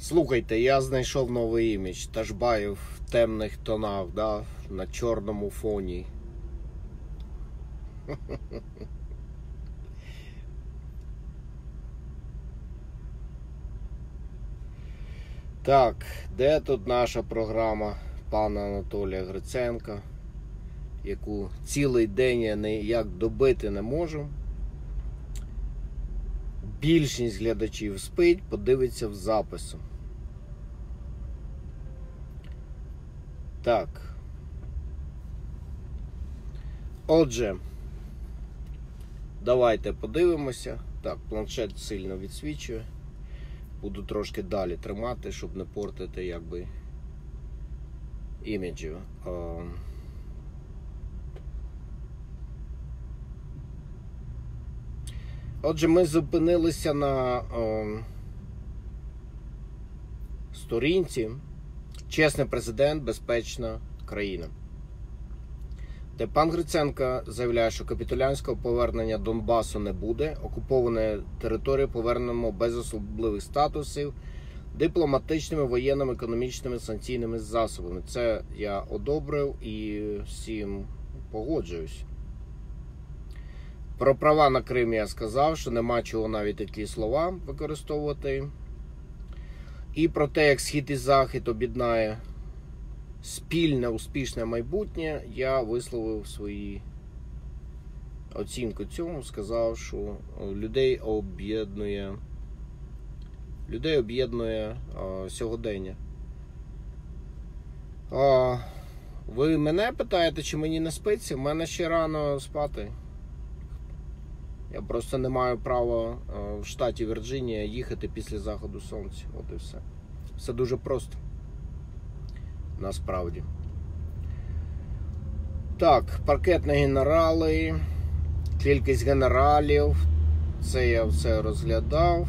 Слухайте, я знайшов новий імідж. Ташбаєв в темних тонах, да? на чорному фоні. Так, де тут наша програма пана Анатолія Гриценка, яку цілий день я ніяк добити не можу. Більшість глядачів спить, подивиться в запису. Так. Отже, давайте подивимося. Так, планшет сильно відсвічує. Буду трошки далі тримати, щоб не портити якби іміджів. Отже, ми зупинилися на е, сторінці Чесний президент, безпечна країна. Де пан Гриценко заявляє, що капітулянського повернення Донбасу не буде. Окуповані території повернемо без особливих статусів, дипломатичними, воєнними, економічними, санкційними засобами. Це я одобрив і всім погоджуюсь. Про права на Крим я сказав, що нема чого навіть такі слова використовувати. І про те, як схід і захід об'єднає спільне успішне майбутнє, я висловив свої оцінку цьому, сказав, що людей об'єднує людей об'єднує сьогодення. А, ви мене питаєте, чи мені не спиться? У мене ще рано спати. Я просто не маю права в штаті Вірджинія їхати після заходу сонця. От і все. Все дуже просто. Насправді. Так, паркетні генерали, кількість генералів. Це я все розглядав.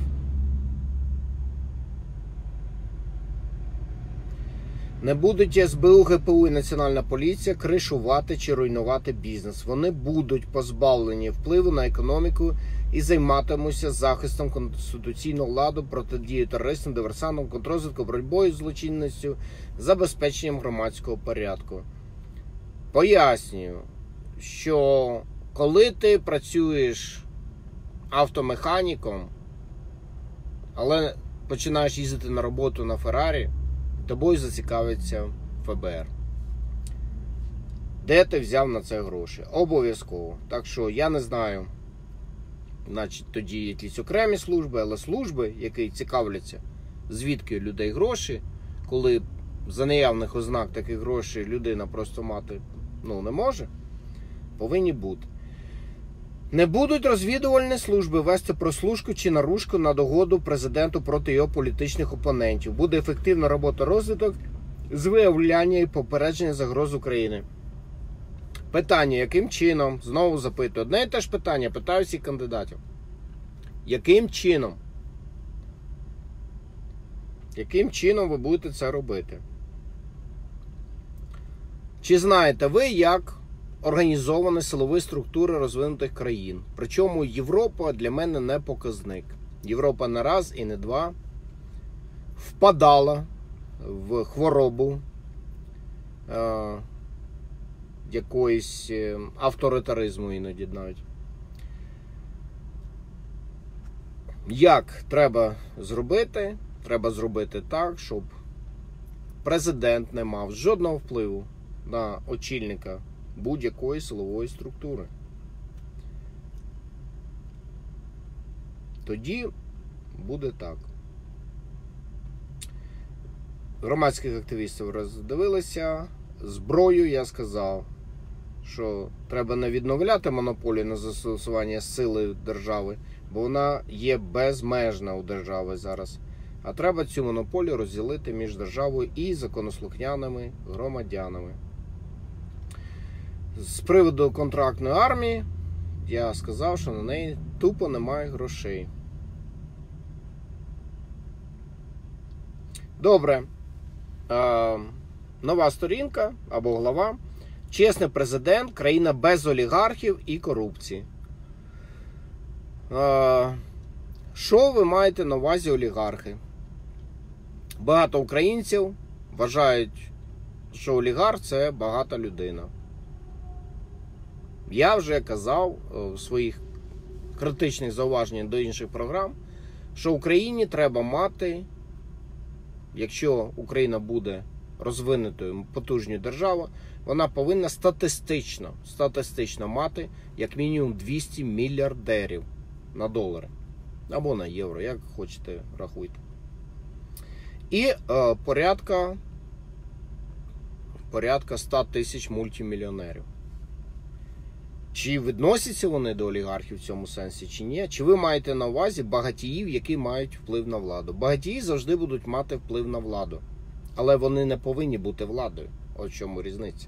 Не будуть СБУ, ГПУ і Національна поліція кришувати чи руйнувати бізнес. Вони будуть позбавлені впливу на економіку і займатимуться захистом конституційного ладу, протидією терористам, диверсантам, контрозвідкою, боротьбою з злочинністю, забезпеченням громадського порядку. Пояснюю, що коли ти працюєш автомеханіком, але починаєш їздити на роботу на Феррарі, тобою зацікавиться ФБР. Де ти взяв на це гроші? Обов'язково. Так що я не знаю, значить тоді якісь окремі служби, але служби, які цікавляться, звідки людей гроші, коли за наявних ознак таких грошей людина просто мати ну, не може, повинні бути. Не будуть розвідувальні служби вести прослушку чи наружку на догоду президенту проти його політичних опонентів. Буде ефективна робота розвиток з виявляння і попередження загроз України. Питання, яким чином? Знову запитую. Одне і те ж питання, питаю всіх кандидатів. Яким чином? Яким чином ви будете це робити? Чи знаєте ви, як організовані силові структури розвинутих країн? Причому Європа для мене не показник. Європа не раз і не два впадала в хворобу е, якоїсь е, авторитаризму іноді навіть. Як треба зробити? Треба зробити так, щоб президент не мав жодного впливу на очільника будь-якої силової структури. Тоді буде так. Громадських активістів роздивилися. Зброю я сказав, що треба не відновляти монополію на застосування сили держави, бо вона є безмежна у держави зараз. А треба цю монополію розділити між державою і законослухняними громадянами. З приводу контрактної армії, я сказав, що на неї тупо немає грошей. Добре. Е, нова сторінка або глава. Чесний президент, країна без олігархів і корупції. Е, що ви маєте на увазі олігархи? Багато українців вважають, що олігарх це багата людина. Я вже казав е, в своїх критичних зауваженнях до інших програм, що Україні треба мати, якщо Україна буде розвинутою потужною державою, вона повинна статистично, статистично мати як мінімум 200 мільярдерів на долари або на євро, як хочете, рахуйте. І е, порядка, порядка 100 тисяч мультимільйонерів. Чи відносяться вони до олігархів в цьому сенсі, чи ні? Чи ви маєте на увазі багатіїв, які мають вплив на владу? Багатії завжди будуть мати вплив на владу, але вони не повинні бути владою. От чому різниця.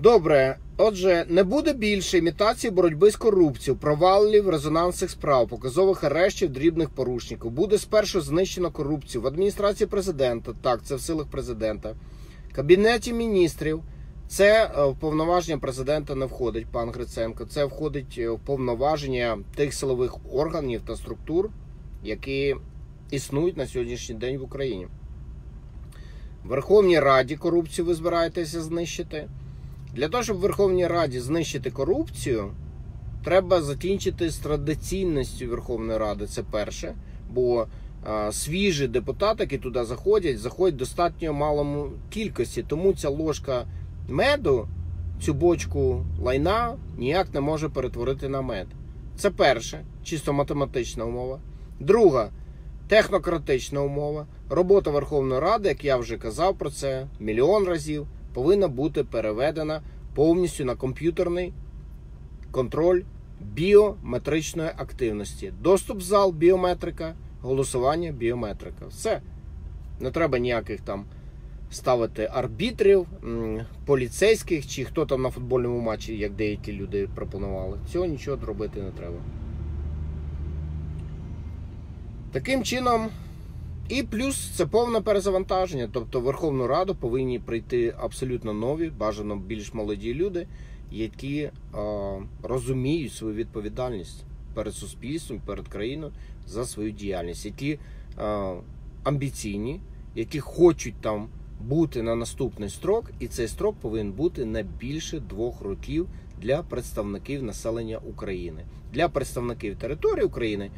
Добре, отже, не буде більше імітації боротьби з корупцією, провалів резонансних справ, показових арештів дрібних порушників. Буде спершу знищено корупцію в адміністрації президента. Так, це в силах президента, кабінеті міністрів. Це е, в повноваження президента не входить, пан Гриценко. Це входить е, в повноваження тих силових органів та структур, які існують на сьогоднішній день в Україні. В Верховній Раді корупцію ви збираєтеся знищити. Для того, щоб в Верховній Раді знищити корупцію, треба закінчити з традиційністю Верховної Ради. Це перше. Бо а, свіжі депутати, які туди заходять, заходять в достатньо малому кількості. Тому ця ложка меду, цю бочку лайна ніяк не може перетворити на мед. Це перше, чисто математична умова. Друга технократична умова. Робота Верховної Ради, як я вже казав про це мільйон разів, повинна бути переведена повністю на комп'ютерний контроль біометричної активності. Доступ в зал біометрика, голосування біометрика. Все. Не треба ніяких там ставити арбітрів, поліцейських чи хто там на футбольному матчі, як деякі люди пропонували. Цього нічого робити не треба. Таким чином, і плюс це повне перезавантаження. Тобто Верховну Раду повинні прийти абсолютно нові, бажано більш молоді люди, які е, розуміють свою відповідальність перед суспільством, перед країною за свою діяльність, які е, амбіційні, які хочуть там бути на наступний строк, і цей строк повинен бути не більше двох років для представників населення України, для представників території України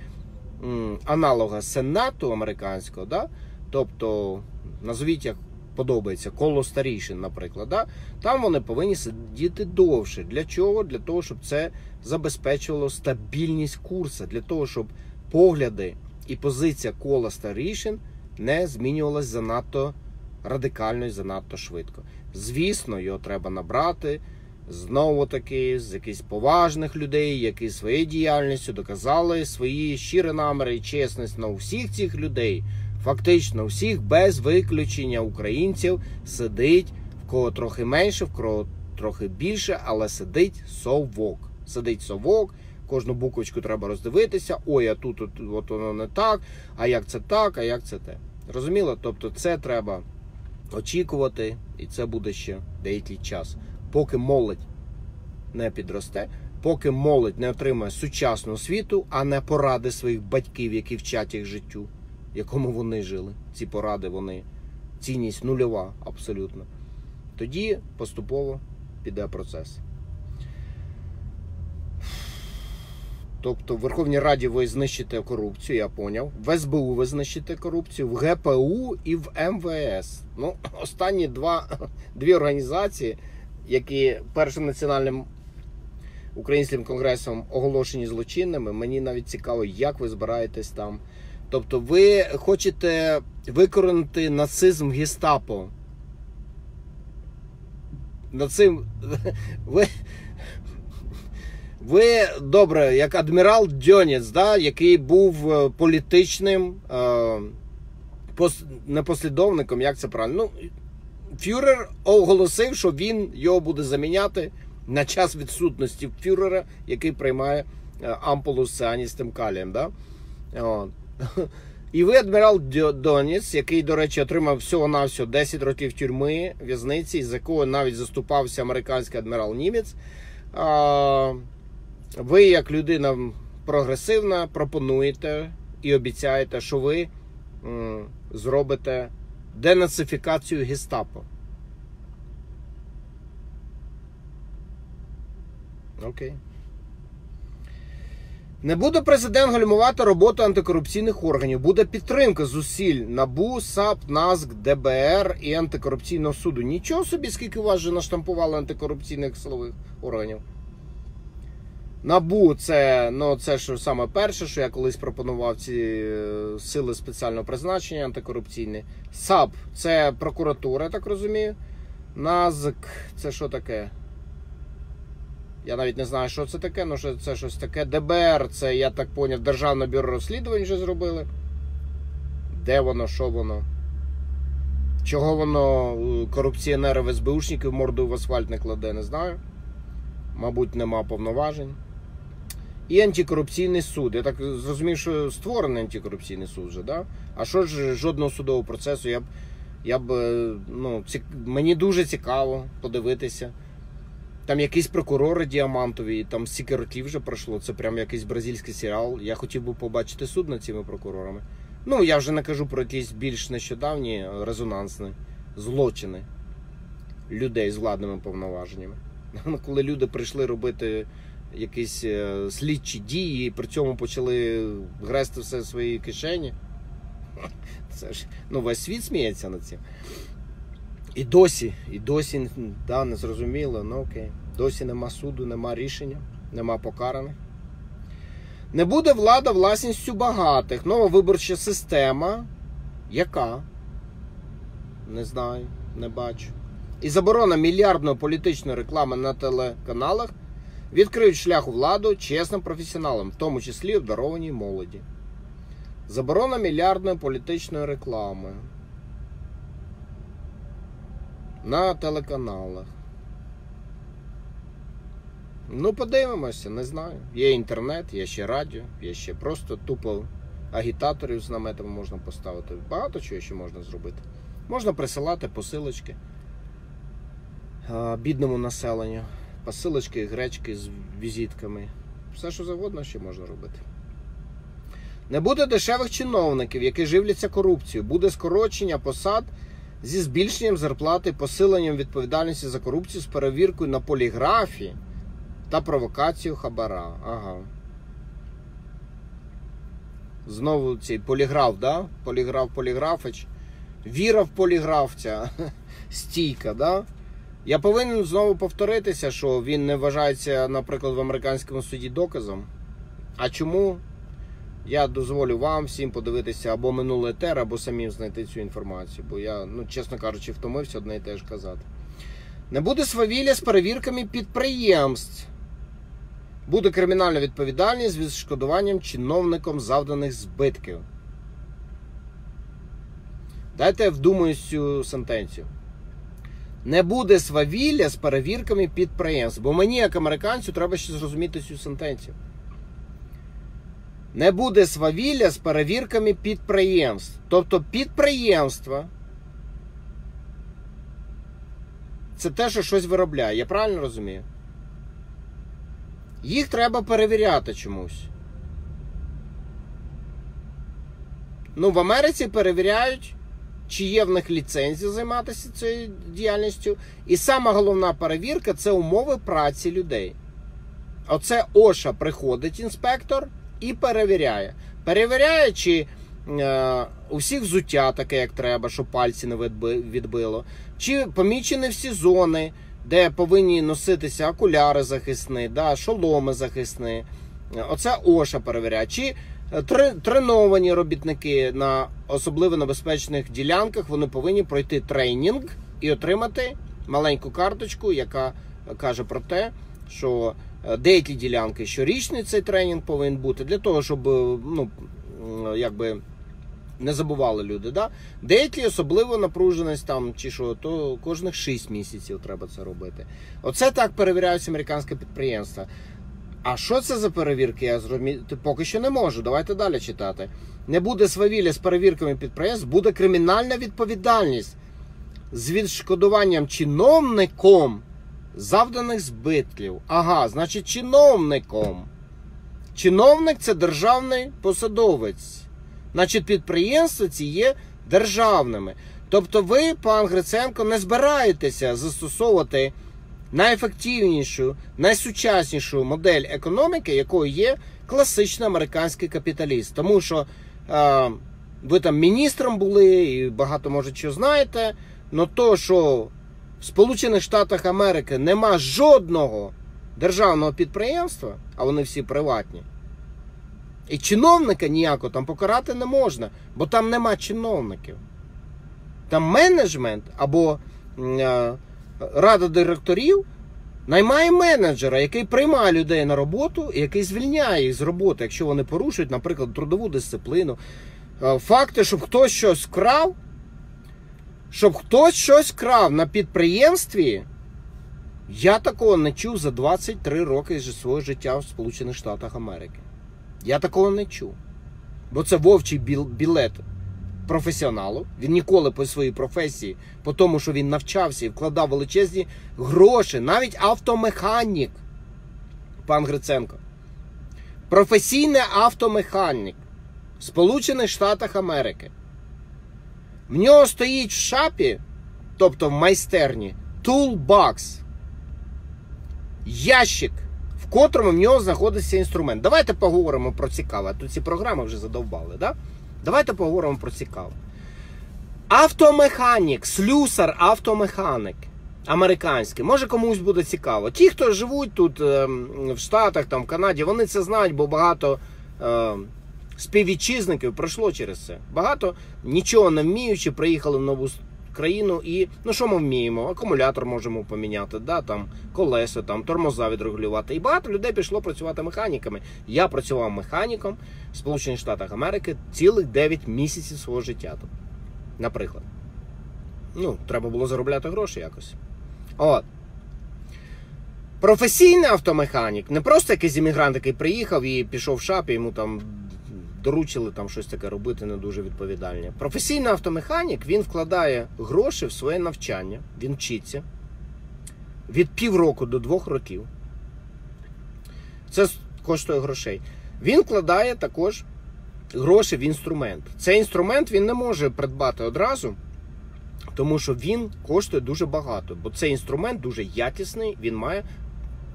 аналога Сенату американського, да? тобто, назвіть як подобається, коло старішин, наприклад, да? там вони повинні сидіти довше. Для чого? Для того, щоб це забезпечувало стабільність курсу, для того, щоб погляди і позиція кола старішин не змінювалась занадто радикально і занадто швидко. Звісно, його треба набрати знову таки з якихось поважних людей, які своєю діяльністю доказали свої щирі наміри і чесність на усіх цих людей. Фактично, всіх без виключення українців сидить в кого трохи менше, в кого трохи більше, але сидить совок. Сидить совок. Кожну буквочку треба роздивитися. Ой, а тут от, от воно не так. А як це так, а як це те. Розуміло? Тобто, це треба очікувати, і це буде ще деякий час поки молодь не підросте, поки молодь не отримає сучасну освіту, а не поради своїх батьків, які вчать їх життю, якому вони жили. Ці поради, вони цінність нульова абсолютно. Тоді поступово піде процес. Тобто в Верховній Раді ви знищите корупцію, я поняв. В СБУ ви знищите корупцію, в ГПУ і в МВС. Ну, останні два, дві організації які першим національним українським конгресом оголошені злочинними. Мені навіть цікаво, як ви збираєтесь там. Тобто, ви хочете викоренити нацизм гестапо. Нацим ви. Ви добре, як адмірал Дьонєць, да, який був е, політичним е, пос, непослідовником, як це правильно? Ну, Фюрер оголосив, що він його буде заміняти на час відсутності фюрера, який приймає е, ампулу з цианістим калієм. Да? І ви, адмірал Доніс, який, до речі, отримав всього-навсього 10 років тюрми в'язниці, з якого навіть заступався американський адмірал Німець. Ви, як людина прогресивна, пропонуєте і обіцяєте, що ви зробите денацифікацію гестапо. Окей. Не буде президент гальмувати роботу антикорупційних органів. Буде підтримка зусиль НАБУ, САП, НАСК, ДБР і антикорупційного суду. Нічого собі, скільки у вас вже наштампували антикорупційних силових органів. НАБУ це ну, це що саме перше, що я колись пропонував ці е, сили спеціального призначення антикорупційні. САП це прокуратура, я так розумію. НАЗК це що таке? Я навіть не знаю, що це таке, але це щось таке. ДБР, це, я так поняв, Державне бюро розслідувань вже зробили. Де воно, що воно? Чого воно е, корупціонерів СБУшників мордою в асфальт не кладе, не знаю. Мабуть, нема повноважень. І антикорупційний суд. Я так зрозумів, що створений антикорупційний суд вже, да? А що ж жодного судового процесу? Я б, я б е, ну, цік... мені дуже цікаво подивитися. Там якісь прокурори діамантові, там стільки років вже пройшло. Це прям якийсь бразильський серіал. Я хотів би побачити суд над цими прокурорами. Ну, я вже не кажу про якісь більш нещодавні резонансні злочини людей з владними повноваженнями. Коли люди прийшли робити якісь е, слідчі дії, і при цьому почали грести все в своїй кишені. Це ж ну, весь світ сміється над цим. І досі, і досі да, не зрозуміло, ну окей. Досі нема суду, нема рішення, нема покараних. Не буде влада власністю багатих. Нова виборча система. Яка? Не знаю, не бачу. І заборона мільярдної політичної реклами на телеканалах відкриють шлях у владу чесним професіоналам, в тому числі обдарованій молоді. Заборона мільярдної політичної реклами на телеканалах. Ну, подивимося, не знаю. Є інтернет, є ще радіо, є ще просто тупо агітаторів з наметами можна поставити. Багато чого ще можна зробити. Можна присилати посилочки бідному населенню. Посилочки, гречки з візитками. Все, що завгодно, ще можна робити. Не буде дешевих чиновників, які живляться корупцією. Буде скорочення посад зі збільшенням зарплати, посиленням відповідальності за корупцію з перевіркою на поліграфі та провокацію хабара. Ага. Знову цей поліграф, да? Поліграф Поліграфич. Віра в поліграфця. Стійка, да? Я повинен знову повторитися, що він не вважається, наприклад, в американському суді доказом. А чому? Я дозволю вам всім подивитися або минуле тер, або самим знайти цю інформацію. Бо я, ну, чесно кажучи, втомився одне і те ж казати. Не буде свавілля з перевірками підприємств. Буде кримінальна відповідальність з відшкодуванням чиновником завданих збитків. Дайте я цю сентенцію. Не буде свавілля з перевірками підприємств. Бо мені, як американцю, треба ще зрозуміти цю сентенцію. Не буде свавілля з перевірками підприємств. Тобто підприємства це те, що щось виробляє. Я правильно розумію? Їх треба перевіряти чомусь. Ну, в Америці перевіряють, чи є в них ліцензія займатися цією діяльністю. І сама головна перевірка це умови праці людей. Оце Оша приходить інспектор і перевіряє. Перевіряє, чи е, у взуття таке, як треба, щоб пальці не відбило, чи помічені всі зони де повинні носитися окуляри захисні, да, шоломи захисні. Оце Оша перевіряє. Чи треновані робітники на особливо небезпечних ділянках вони повинні пройти тренінг і отримати маленьку карточку, яка каже про те, що е, деякі ділянки щорічний цей тренінг повинен бути для того, щоб е, ну, якби не забували люди. Да? Деякі особливо напруженість там чи що, то кожних 6 місяців треба це робити. Оце так перевіряються американське підприємства. А що це за перевірки? Я зрозуміти поки що не можу. Давайте далі читати. Не буде свавілля з перевірками підприємств, буде кримінальна відповідальність з відшкодуванням чиновником завданих збитків. Ага, значить, чиновником. Чиновник це державний посадовець. Значить, підприємства ці є державними. Тобто ви, пан Гриценко, не збираєтеся застосовувати найефективнішу, найсучаснішу модель економіки, якою є класичний американський капіталіст. Тому що е, ви там міністром були і багато може що знаєте. але то, що в Сполучених Штатах Америки нема жодного державного підприємства, а вони всі приватні. І чиновника ніякого там покарати не можна, бо там нема чиновників. Там менеджмент або е, рада директорів наймає менеджера, який приймає людей на роботу і який звільняє їх з роботи, якщо вони порушують, наприклад, трудову дисципліну. Е, факти, щоб хтось щось вкрав, щоб хтось щось крав на підприємстві, я такого не чув за 23 роки свого життя в Сполучених Штатах Америки. Я такого не чув. Бо це вовчий білет професіоналу. Він ніколи по своїй професії, по тому, що він навчався і вкладав величезні гроші, навіть автомеханік, пан Гриценко. Професійний автомеханік в Сполучених Штатах Америки. В нього стоїть в шапі, тобто в майстерні, toolbox. Ящик, в котрому в нього знаходиться інструмент. Давайте поговоримо про цікаве. Тут ці програми вже задовбали. Да? Давайте поговоримо про цікаве. Автомеханік, слюсар, автомеханик. Американський, може комусь буде цікаво. Ті, хто живуть тут е, в Штатах, там, в Канаді, вони це знають, бо багато е, співвітчизників пройшло через це. Багато нічого не вміючи, приїхали в нову країну і ну що ми вміємо? Акумулятор можемо поміняти, да, там колеса, там тормоза відрегулювати. І багато людей пішло працювати механіками. Я працював механіком в Сполучених Штатах Америки цілих 9 місяців свого життя. тут, Наприклад. Ну, треба було заробляти гроші якось. От. Професійний автомеханік, не просто якийсь іммігрант, який приїхав і пішов в шапі, йому там доручили там щось таке робити не дуже відповідальне. Професійний автомеханік він вкладає гроші в своє навчання, він вчиться від півроку до двох років. Це коштує грошей. Він вкладає також гроші в інструмент. Цей інструмент він не може придбати одразу, тому що він коштує дуже багато. Бо цей інструмент дуже якісний, він має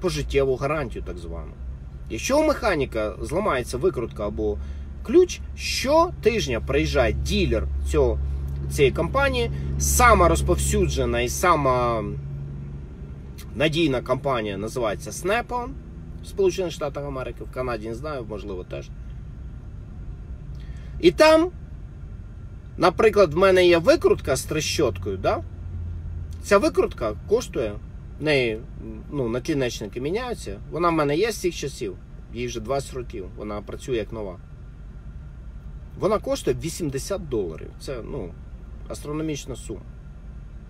пожиттєву гарантію, так звану. Якщо у механіка зламається викрутка або ключ. Щотижня приїжджає ділер цього, цієї компанії, сама розповсюджена і сама надійна компанія називається Snap-on в Сполучених Штатах Америки, в Канаді не знаю, можливо, теж. І там, наприклад, в мене є викрутка з трещоткою, да? Ця викрутка коштує, неї ну, накінечники міняються. Вона в мене є з цих часів, їй вже 20 років, вона працює як нова. Вона коштує 80 доларів. Це ну, астрономічна сума.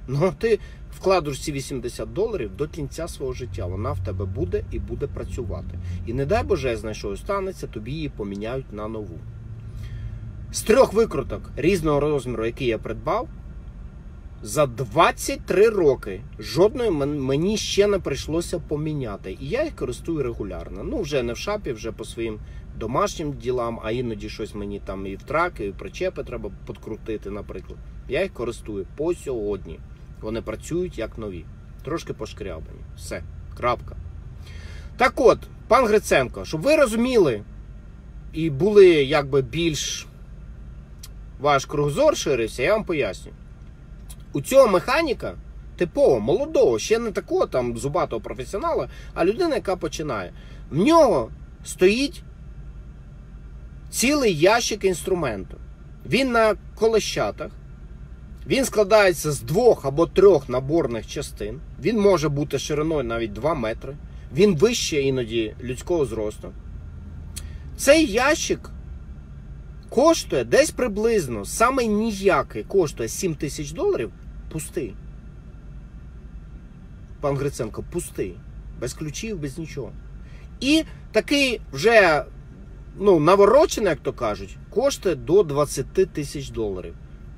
Ну, ти вкладеш ці 80 доларів до кінця свого життя. Вона в тебе буде і буде працювати. І не дай Боже, знайшов станеться, тобі її поміняють на нову. З трьох викруток різного розміру, які я придбав, за 23 роки жодної мені ще не прийшлося поміняти. І я їх користую регулярно. Ну, вже не в шапі, вже по своїм домашнім ділам, а іноді щось мені там і в траки, і причепи треба підкрутити, наприклад. Я їх користую по сьогодні. Вони працюють як нові. Трошки пошкрябані. Все. Крапка. Так от, пан Гриценко, щоб ви розуміли і були якби більш ваш кругозор ширився, я вам поясню. У цього механіка типово молодого, ще не такого там зубатого професіонала, а людина, яка починає. В нього стоїть цілий ящик інструменту. Він на колещатах. Він складається з двох або трьох наборних частин. Він може бути шириною навіть 2 метри. Він вище іноді людського зросту. Цей ящик коштує десь приблизно, саме ніякий коштує 7 тисяч доларів пустий. Пан Гриценко пустий. Без ключів, без нічого. І такий вже ну, наворочене, як то кажуть, коштує до 20 тисяч доларів.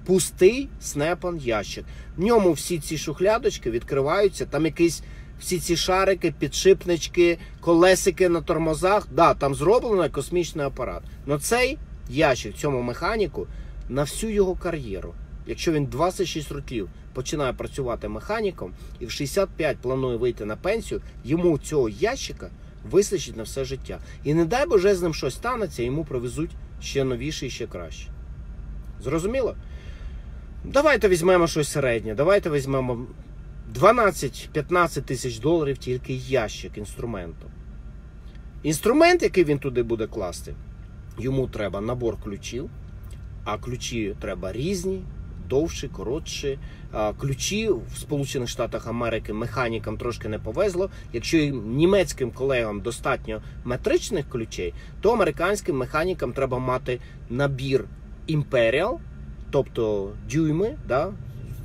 Пустий снепан ящик. В ньому всі ці шухлядочки відкриваються, там якісь всі ці шарики, підшипнички, колесики на тормозах. Да, там зроблено космічний апарат. Но цей ящик цьому механіку на всю його кар'єру якщо він 26 років починає працювати механіком і в 65 планує вийти на пенсію, йому цього ящика вистачить на все життя. І не дай Боже з ним щось станеться, йому привезуть ще новіше і ще краще. Зрозуміло? Давайте візьмемо щось середнє. Давайте візьмемо 12-15 тисяч доларів тільки ящик інструменту. Інструмент, який він туди буде класти, йому треба набор ключів, а ключі треба різні, довші, коротші. Ключі в Сполучених Штатах Америки механікам трошки не повезло. Якщо німецьким колегам достатньо метричних ключей, то американським механікам треба мати набір Imperial, тобто дюйми, да,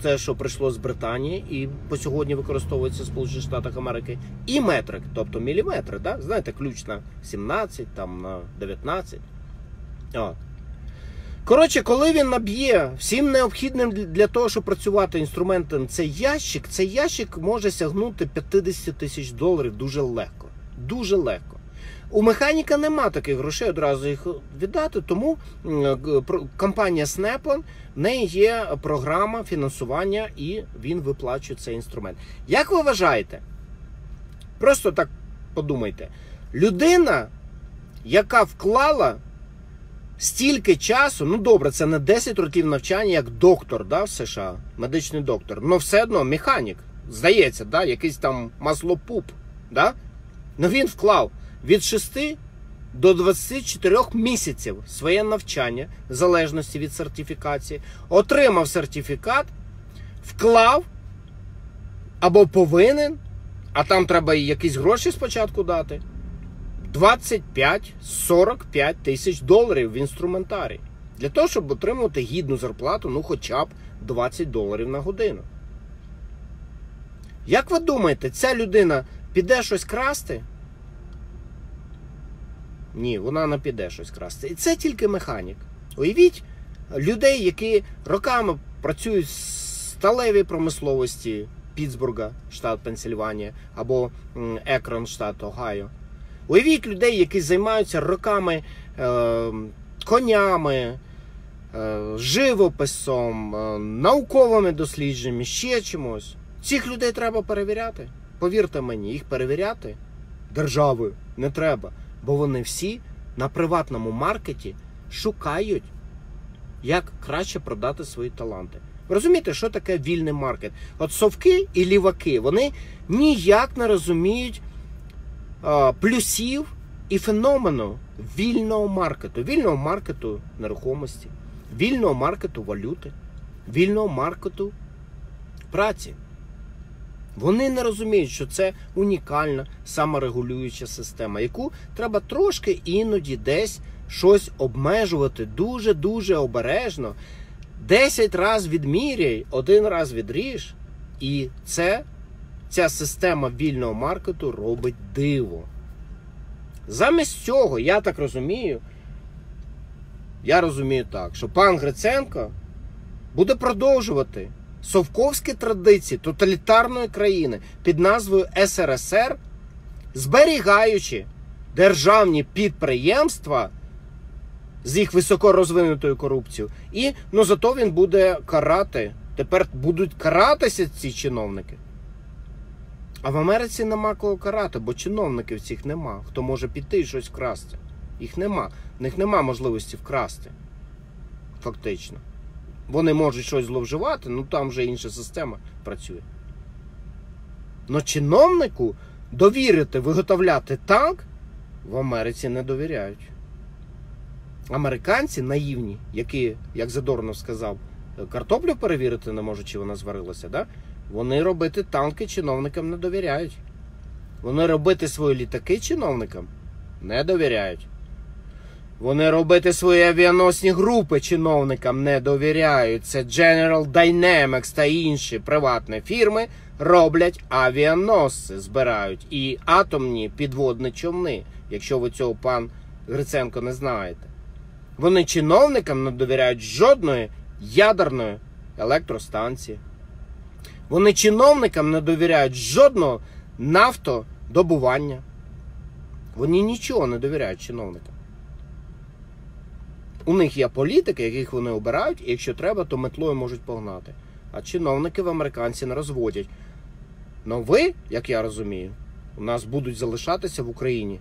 те, що прийшло з Британії, і по сьогодні використовується в Сполучених Штатах Америки, і метрик, тобто міліметри. Да? Знаєте, ключ на 17, там на 19. О. Коротше, коли він наб'є всім необхідним для того, щоб працювати інструментом, цей ящик, цей ящик може сягнути 50 тисяч доларів дуже легко. Дуже легко. У механіка нема таких грошей одразу їх віддати, тому компанія Snap-on, в неї є програма фінансування і він виплачує цей інструмент. Як ви вважаєте? Просто так подумайте. Людина, яка вклала стільки часу, ну добре, це не 10 років навчання, як доктор да, в США, медичний доктор, але все одно механік, здається, да, якийсь там маслопуп. Да? Ну він вклав від 6 до 24 місяців своє навчання, в залежності від сертифікації, отримав сертифікат, вклав або повинен, а там треба якісь гроші спочатку дати. 25-45 тисяч доларів в інструментарій. Для того, щоб отримувати гідну зарплату, ну хоча б 20 доларів на годину. Як ви думаєте, ця людина піде щось красти? Ні, вона не піде щось красти. І це тільки механік. Уявіть людей, які роками працюють в сталевій промисловості Пітсбурга, штат Пенсильванія, або Екрон, штат Огайо. Уявіть людей, які займаються роками е, конями, е, живописом, е, науковими дослідженнями, ще чимось. Цих людей треба перевіряти. Повірте мені, їх перевіряти державою не треба. Бо вони всі на приватному маркеті шукають, як краще продати свої таланти. Ви розумієте, що таке вільний маркет? От совки і ліваки вони ніяк не розуміють плюсів і феномену вільного маркету, вільного маркету нерухомості, вільного маркету валюти, вільного маркету праці. Вони не розуміють, що це унікальна саморегулююча система, яку треба трошки іноді десь щось обмежувати дуже-дуже обережно. Десять разів відміряй, один раз відріж. І це ця система вільного маркету робить диво. Замість цього, я так розумію, я розумію так, що пан Гриценко буде продовжувати совковські традиції тоталітарної країни під назвою СРСР, зберігаючи державні підприємства з їх високорозвинутою корупцією, і ну зато він буде карати. Тепер будуть каратися ці чиновники. А в Америці нема кого карати, бо чиновників цих нема. Хто може піти і щось вкрасти. Їх нема. В них нема можливості вкрасти. Фактично. Вони можуть щось зловживати, ну там вже інша система працює. Но чиновнику довірити виготовляти танк в Америці не довіряють. Американці наївні, які, як Задорнов сказав, картоплю перевірити не можуть, чи вона зварилася, да? Вони робити танки чиновникам не довіряють. Вони робити свої літаки чиновникам не довіряють. Вони робити свої авіаносні групи чиновникам не довіряють. Це General Dynamics та інші приватні фірми роблять авіаносці, збирають і атомні підводні човни, якщо ви цього пан Гриценко не знаєте. Вони чиновникам не довіряють жодної ядерної електростанції. Вони чиновникам не довіряють жодного нафтодобування. Вони нічого не довіряють чиновникам. у них є політики, яких вони обирають, і якщо треба, то метлою можуть погнати. А чиновники в американці не розводять. Ну ви, як я розумію, у нас будуть залишатися в Україні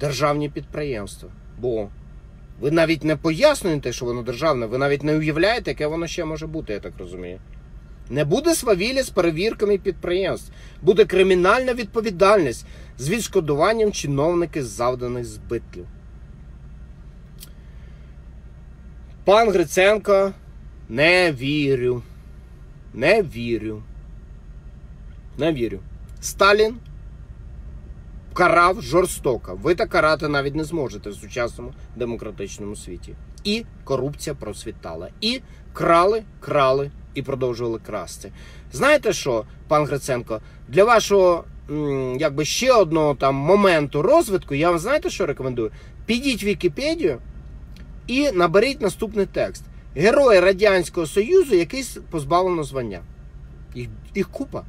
державні підприємства. Бо ви навіть не пояснюєте, що воно державне, ви навіть не уявляєте, яке воно ще може бути, я так розумію. Не буде свавілля з перевірками підприємств, буде кримінальна відповідальність з відшкодуванням чиновників завданих збитків. Пан Гриценко, не вірю. Не вірю. Не вірю. Сталін карав жорстоко. Ви так карати навіть не зможете в сучасному демократичному світі. І корупція процвітала. І крали, крали і продовжували красти. Знаєте що, пан Гриценко, для вашого якби ще одного там моменту розвитку, я вам знаєте, що рекомендую? Підіть в Вікіпедію і наберіть наступний текст. Герої Радянського Союзу якийсь позбавлено звання. Їх, їх купа,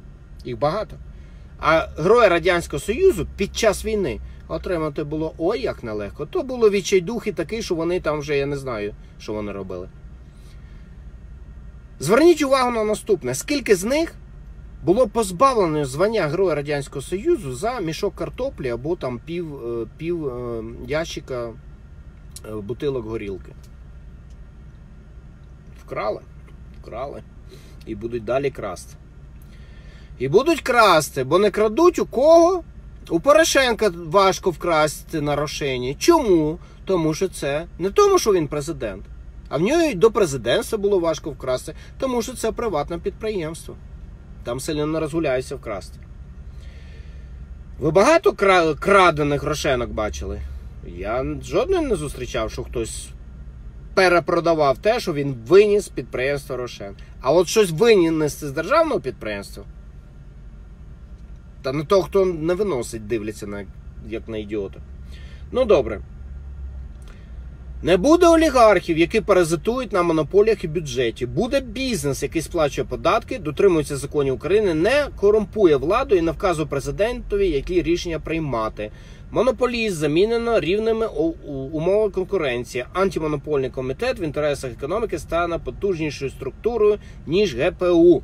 їх багато. А герої Радянського Союзу під час війни отримати було ой як нелегко. То було відчайдухи такий, що вони там вже я не знаю, що вони робили. Зверніть увагу на наступне: скільки з них було позбавлено звання Героя Радянського Союзу за мішок картоплі або там пів, е, пів е, ящика е, бутилок горілки. Вкрали, вкрали. І будуть далі красти. І будуть красти, бо не крадуть у кого? У Порошенка важко вкрасти на рошені. Чому? Тому що це не тому, що він президент, а в нього до президентства було важко вкрасти, тому що це приватне підприємство. Там сильно не розгуляюся вкрасти. Ви багато крадених рошенок бачили? Я жодної не зустрічав, що хтось перепродавав те, що він виніс з підприємства Рошен. А от щось винести з державного підприємства. Та на того, хто не виносить, дивляться на, як на ідіота. Ну добре. Не буде олігархів, які паразитують на монополіях і бюджеті. Буде бізнес, який сплачує податки, дотримується законів України, не корумпує владу і не вказує президентові, які рішення приймати. Монополіст замінено рівними умовами конкуренції. Антимонопольний комітет в інтересах економіки стане потужнішою структурою, ніж ГПУ.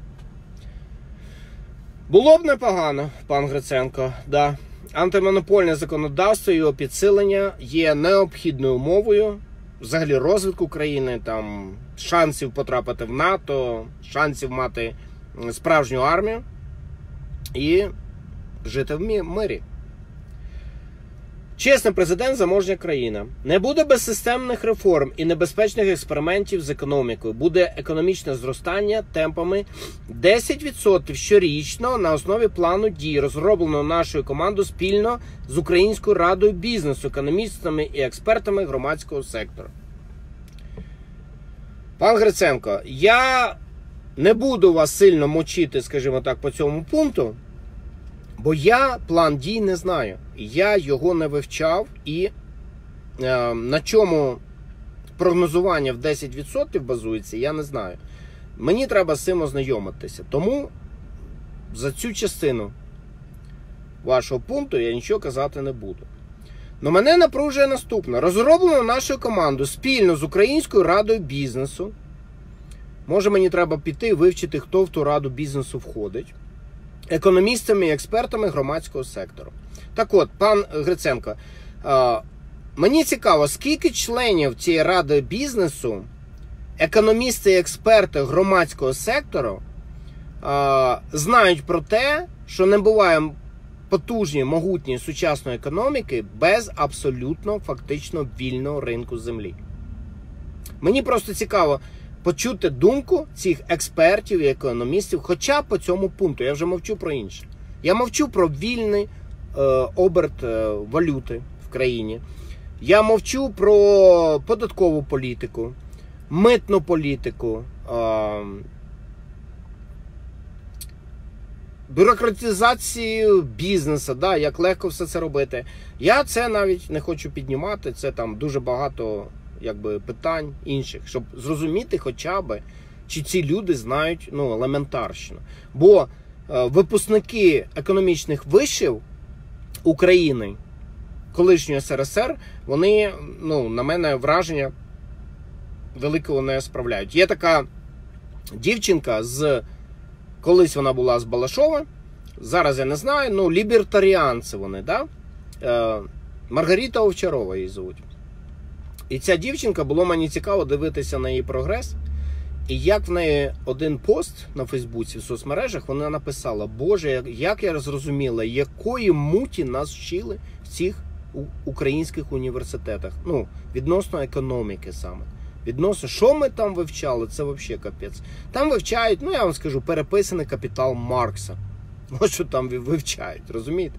Було б непогано, пан Гриценко. Да. Антимонопольне законодавство і його підсилення є необхідною умовою взагалі розвитку країни, там шансів потрапити в НАТО, шансів мати справжню армію і жити в мирі. Чесний президент, заможня країна. Не буде безсистемних реформ і небезпечних експериментів з економікою. Буде економічне зростання темпами 10% щорічно на основі плану дій, розробленого нашою командою спільно з Українською радою бізнесу, економістами і експертами громадського сектору. Пан Гриценко, я не буду вас сильно мочити, скажімо так, по цьому пункту. Бо я план дій не знаю. Я його не вивчав, і е, на чому прогнозування в 10% базується, я не знаю. Мені треба з цим ознайомитися. Тому за цю частину вашого пункту я нічого казати не буду. Но мене напружує наступне: розроблено нашою командою спільно з Українською радою бізнесу. Може, мені треба піти вивчити, хто в ту раду бізнесу входить економістами і експертами громадського сектору. Так от, пан Гриценко, мені цікаво, скільки членів цієї ради бізнесу, економісти і експерти громадського сектору знають про те, що не буває потужні, могутні сучасної економіки без абсолютно фактично вільного ринку землі. Мені просто цікаво почути думку цих експертів і економістів, хоча по цьому пункту я вже мовчу про інше. Я мовчу про вільний е, оберт е, валюти в країні. Я мовчу про податкову політику, митну політику, е, бюрократизацію бізнесу, да, як легко все це робити. Я це навіть не хочу піднімати. Це там дуже багато якби, питань інших, щоб зрозуміти, хоча б, чи ці люди знають ну, елементарщину. Бо е, випускники економічних вишів України, колишньої СРСР, вони, ну, на мене, враження великого не справляють. Є така дівчинка з колись вона була з Балашова. Зараз я не знаю, ну лібертаріанці вони, да? Е, Маргарита Овчарова її звуть. І ця дівчинка було мені цікаво дивитися на її прогрес. І як в неї один пост на Фейсбуці в соцмережах вона написала: Боже, як я зрозуміла, якої муті нас вчили в цих українських університетах. Ну, відносно економіки саме. Відносно, що ми там вивчали, це взагалі капець. Там вивчають, ну я вам скажу, переписаний капітал Маркса. Ось що там вивчають, розумієте?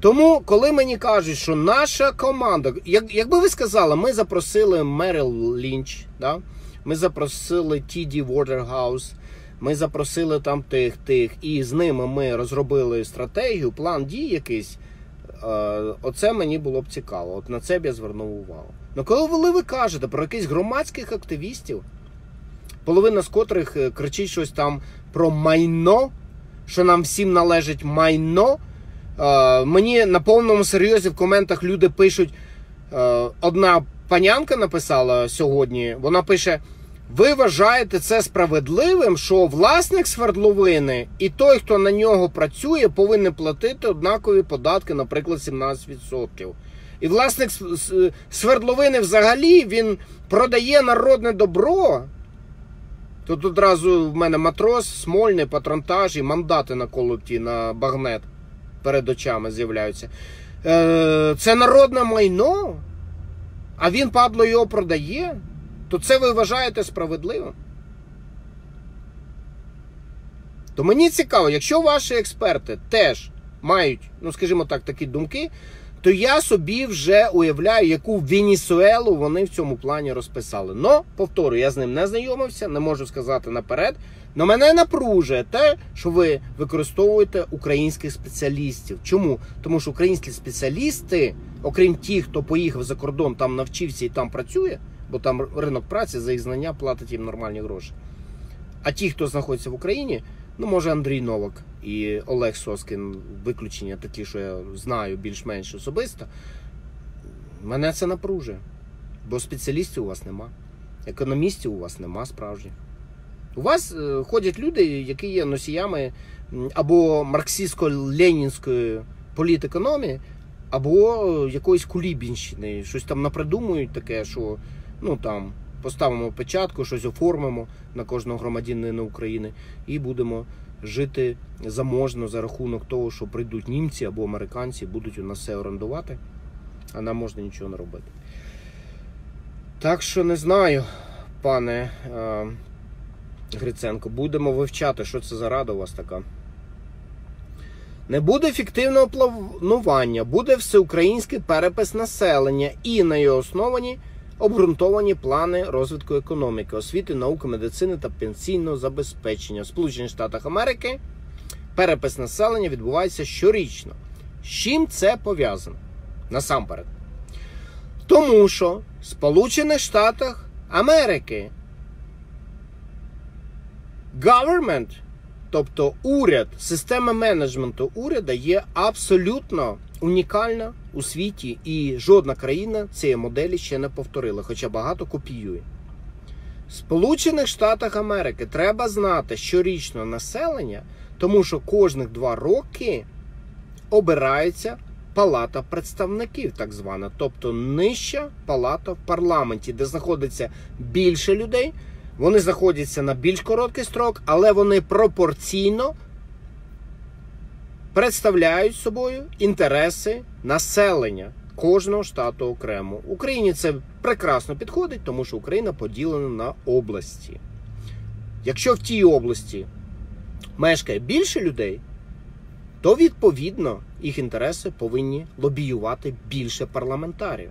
Тому, коли мені кажуть, що наша команда, як, якби ви сказали, ми запросили Мерил Лінч, да? ми запросили Тіді Waterhouse, ми запросили там тих, тих, і з ними ми розробили стратегію, план дій якийсь. Е, оце мені було б цікаво. От на це б я звернув увагу. Ну коли ви кажете про якихось громадських активістів, половина з котрих е, кричить щось там про майно, що нам всім належить майно. Е, мені на повному серйозі в коментах люди пишуть. Одна панянка написала сьогодні, вона пише. Ви вважаєте це справедливим, що власник свердловини і той, хто на нього працює, повинен платити однакові податки, наприклад, 17%. І власник свердловини взагалі він продає народне добро. Тут одразу в мене матрос, смольний, патронтаж і мандати на колоті на багнет перед очами з'являються. Е, це народне майно, а він падло його продає то це ви вважаєте справедливим? То мені цікаво, якщо ваші експерти теж мають, ну скажімо так, такі думки, то я собі вже уявляю, яку Венесуелу вони в цьому плані розписали. Но, повторюю, я з ним не знайомився, не можу сказати наперед. Но мене напружує те, що ви використовуєте українських спеціалістів. Чому? Тому що українські спеціалісти, окрім тих, хто поїхав за кордон, там навчився і там працює бо там ринок праці за їх знання платить їм нормальні гроші. А ті, хто знаходиться в Україні, ну може Андрій Новак і Олег Соскін, виключення такі, що я знаю більш-менш особисто, мене це напружує. Бо спеціалістів у вас нема, економістів у вас нема справжніх. У вас е, ходять люди, які є носіями або марксистсько-ленінської політекономії, або якоїсь кулібінщини. Щось там напридумують таке, що ну там поставимо печатку, щось оформимо на кожного громадянина України і будемо жити заможно за рахунок того, що прийдуть німці або американці, будуть у нас все орендувати, а нам можна нічого не робити. Так що не знаю, пане е, Гриценко, будемо вивчати, що це за рада у вас така. Не буде фіктивного планування, буде всеукраїнський перепис населення і на його основані обґрунтовані плани розвитку економіки, освіти, науки, медицини та пенсійного забезпечення в Сполучених Штатах Америки. Перепис населення відбувається щорічно. З чим це пов'язано? Насамперед. Тому що в Сполучених Штатах Америки government, тобто уряд, система менеджменту уряду є абсолютно унікальна у світі, і жодна країна цієї моделі ще не повторила, хоча багато копіює. В Сполучених Штатах Америки треба знати щорічно населення, тому що кожних два роки обирається палата представників, так звана, тобто нижча палата в парламенті, де знаходиться більше людей. Вони знаходяться на більш короткий строк, але вони пропорційно представляють собою інтереси населення кожного штату окремо. Україні це прекрасно підходить, тому що Україна поділена на області. Якщо в тій області мешкає більше людей, то відповідно їх інтереси повинні лобіювати більше парламентарів.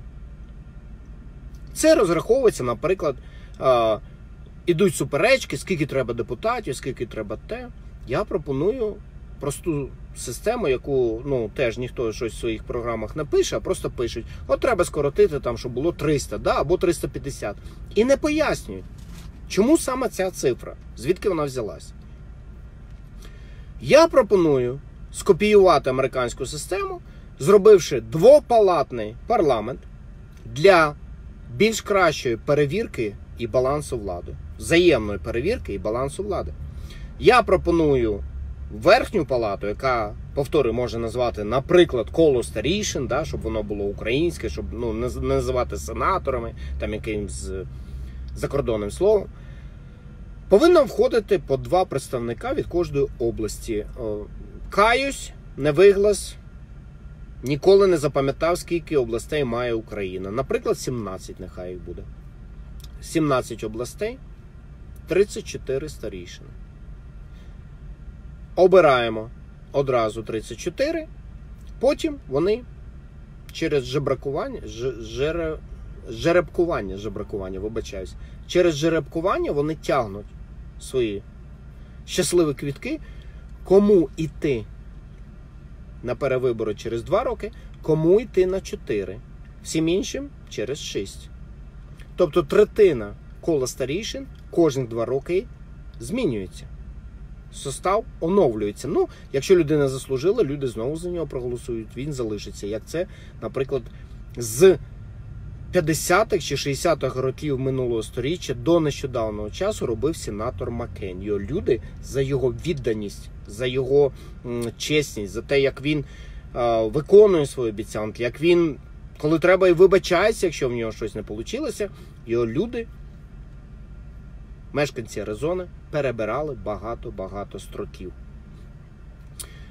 Це розраховується, наприклад, ідуть суперечки, скільки треба депутатів, скільки треба те. Я пропоную просту систему, яку ну теж ніхто щось в своїх програмах не пише, а просто пишуть: от треба скоротити там, щоб було 300, да, або 350. І не пояснюють, чому саме ця цифра, звідки вона взялась. Я пропоную скопіювати американську систему, зробивши двопалатний парламент для більш кращої перевірки і балансу влади, взаємної перевірки і балансу влади. Я пропоную верхню палату, яка, повторюю, може назвати, наприклад, коло старішин, да, щоб воно було українське, щоб ну, не називати сенаторами, там якимсь закордонним словом. Повинно входити по два представника від кожної області. О, Каюсь, невиглас, ніколи не запам'ятав, скільки областей має Україна. Наприклад, 17 нехай їх буде. 17 областей, 34 старішини. Обираємо одразу 34, потім вони через жебракування, жере- жеребкування, жебракування, вибачаюсь, через жеребкування вони тягнуть свої щасливі квітки, кому йти на перевибори через 2 роки, кому йти на 4, всім іншим через 6. Тобто третина кола старішин кожні 2 роки змінюється. Состав оновлюється. Ну, якщо людина заслужила, люди знову за нього проголосують, він залишиться. Як це, наприклад, з 50-х чи 60-х років минулого століття до нещодавнього часу робив сенатор Маккейн. Його люди за його відданість, за його чесність, за те, як він е, виконує свої обіцянки, як він, коли треба, і вибачається, якщо в нього щось не вийшло, його люди, мешканці Аризони, перебирали багато-багато строків.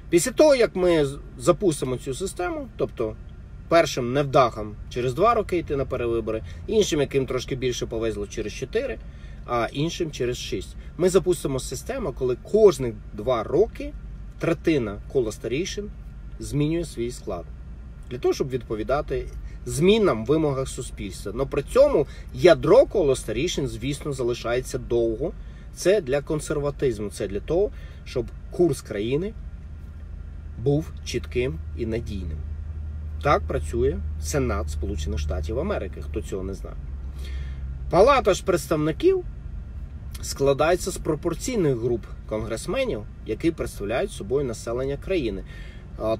Після того, як ми запустимо цю систему, тобто першим невдахам через 2 роки йти на перевибори, іншим, яким трошки більше повезло через 4, а іншим через 6. Ми запустимо систему, коли кожні 2 роки третина кола старішин змінює свій склад. Для того, щоб відповідати змінам вимогах суспільства. Но при цьому ядро коло старішин, звісно, залишається довго. Це для консерватизму, це для того, щоб курс країни був чітким і надійним. Так працює Сенат Сполучених Штатів Америки, хто цього не знає. Палата ж представників складається з пропорційних груп конгресменів, які представляють собою населення країни.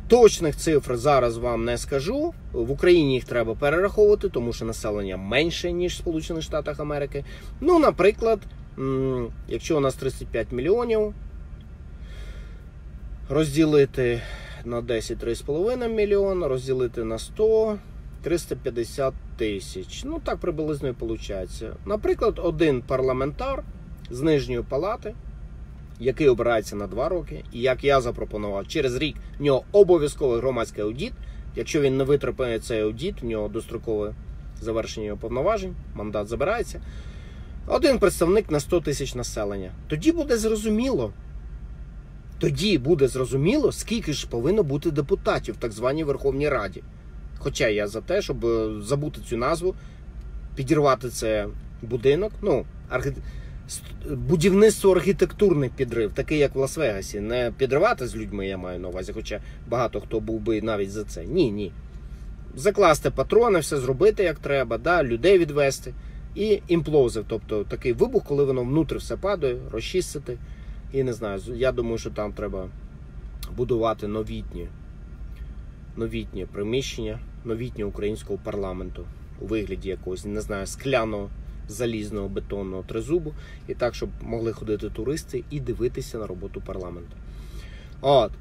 Точних цифр зараз вам не скажу. В Україні їх треба перераховувати, тому що населення менше, ніж в Сполучених Штатах Америки. Ну, наприклад, якщо у нас 35 мільйонів, розділити на 10 3,5 мільйона, розділити на 100 350 тисяч. Ну, так приблизно і виходить. Наприклад, один парламентар з нижньої палати, який обирається на 2 роки, і як я запропонував, через рік в нього обов'язковий громадський аудіт. Якщо він не витримає цей аудіт, в нього дострокове завершення його повноважень, мандат забирається. Один представник на 100 тисяч населення. Тоді буде зрозуміло. Тоді буде зрозуміло, скільки ж повинно бути депутатів в так званій Верховній Раді. Хоча я за те, щоб е, забути цю назву, підірвати це будинок, ну, архі... будівництво архітектурний підрив, такий як в Лас-Вегасі. Не підривати з людьми, я маю на увазі, хоча багато хто був би навіть за це. Ні, ні. Закласти патрони, все зробити як треба, да, людей відвести. І імплозив, тобто такий вибух, коли воно внутрі все падає, розчистити. І не знаю, я думаю, що там треба будувати новітні, новітнє приміщення, новітнє українського парламенту у вигляді якогось, не знаю, скляного залізного бетонного тризубу, і так, щоб могли ходити туристи і дивитися на роботу парламенту. От.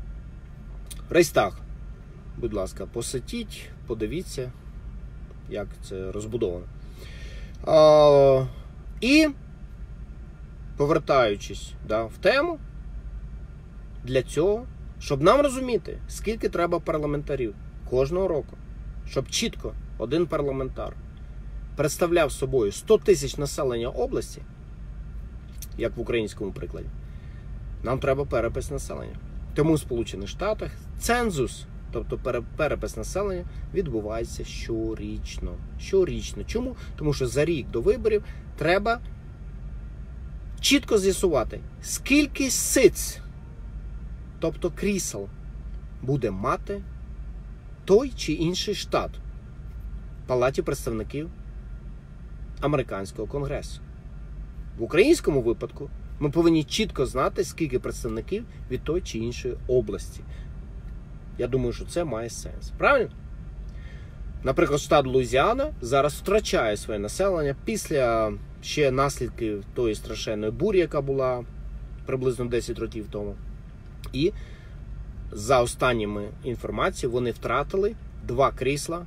Рейстаг. Будь ласка, посетіть, подивіться, як це розбудовано. А, і повертаючись да, в тему, для цього, щоб нам розуміти, скільки треба парламентарів кожного року, щоб чітко один парламентар представляв собою 100 тисяч населення області, як в українському прикладі, нам треба перепис населення. Тому в Сполучених Штатах цензус, тобто перепис населення, відбувається щорічно. Щорічно. Чому? Тому що за рік до виборів треба чітко з'ясувати, скільки сиць, тобто крісел, буде мати той чи інший штат в Палаті представників американського конгресу. В українському випадку ми повинні чітко знати, скільки представників від той чи іншої області. Я думаю, що це має сенс. Правильно? Наприклад, штат Луїзіана зараз втрачає своє населення після ще наслідків тої страшенної бурі, яка була приблизно 10 років тому. І за останніми інформацією вони втратили два крісла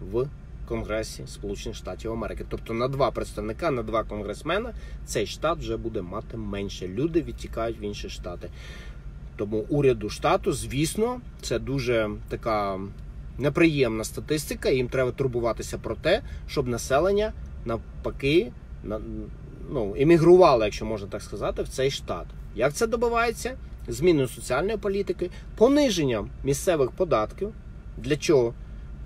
в Конгресі Сполучених Штатів Америки. Тобто на два представника, на два конгресмена цей штат вже буде мати менше. Люди відтікають в інші штати. Тому уряду штату, звісно, це дуже така неприємна статистика. Їм треба турбуватися про те, щоб населення навпаки ну, емігрувало, якщо можна так сказати, в цей штат. Як це добувається? Зміною соціальної політики, пониженням місцевих податків. Для чого?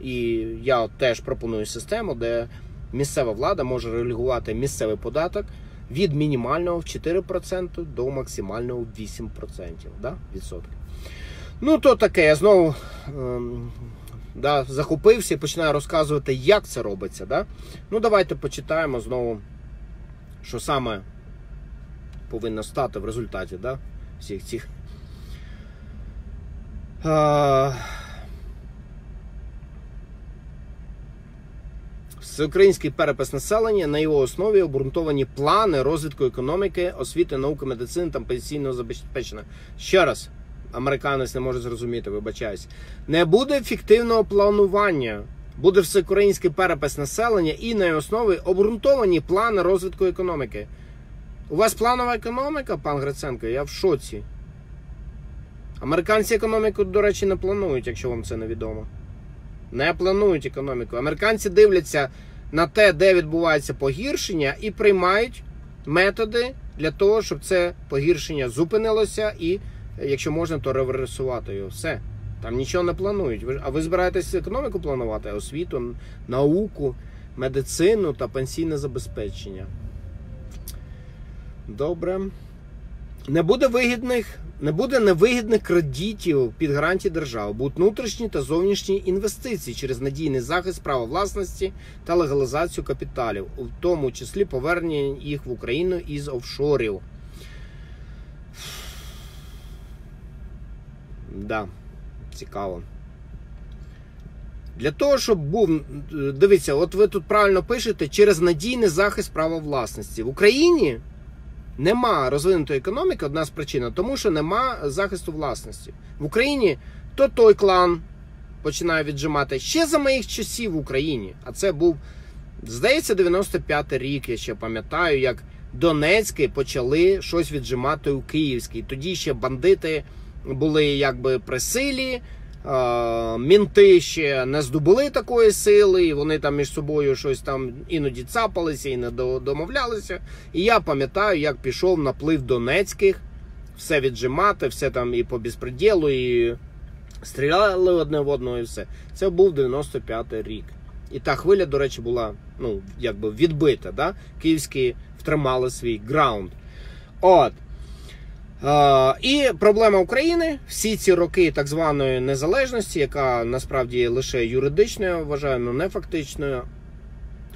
І я теж пропоную систему, де місцева влада може регулювати місцевий податок від мінімального в 4% до максимального в 8% да, відсотків. Ну, то таке, я знову ем, да, захопився і починаю розказувати, як це робиться. Да? Ну, давайте почитаємо знову, що саме повинно стати в результаті да, всіх цих. Е, Всеукраїнський перепис населення на його основі обґрунтовані плани розвитку економіки, освіти, науки, медицини та пенсійного забезпечення. Ще раз, американець не може зрозуміти, вибачаюсь. Не буде фіктивного планування. Буде всеукраїнський перепис населення і на його основі обґрунтовані плани розвитку економіки. У вас планова економіка, пан Гриценко? Я в шоці. Американці економіку, до речі, не планують, якщо вам це не відомо. Не планують економіку. Американці дивляться на те, де відбувається погіршення, і приймають методи для того, щоб це погіршення зупинилося, і, якщо можна, то реверсувати його. Все. Там нічого не планують. А ви збираєтесь економіку планувати, освіту, науку, медицину та пенсійне забезпечення. Добре. Не буде вигідних не буде невигідних кредитів під гарантії держави, будуть внутрішні та зовнішні інвестиції через надійний захист права власності та легалізацію капіталів, у тому числі повернення їх в Україну із офшорів. Да, цікаво. Для того, щоб був. Дивіться, от ви тут правильно пишете через надійний захист права власності в Україні. Нема розвинутої економіки, одна з причин, тому що нема захисту власності. В Україні то той клан починає віджимати ще за моїх часів в Україні. А це був, здається, 95-й рік. Я ще пам'ятаю, як Донецький почали щось віджимати у Київській. Тоді ще бандити були якби при силі. Мінти ще не здобули такої сили, і вони там між собою щось там іноді цапалися і не домовлялися. І я пам'ятаю, як пішов наплив Донецьких, все віджимати, все там і по безпреділу, і стріляли одне в одного, і все. Це був 95-й рік. І та хвиля, до речі, була ну, якби відбита. Да? Київські втримали свій граунд. От. І проблема України всі ці роки так званої незалежності, яка насправді лише юридичною, вважаю, але не фактичною.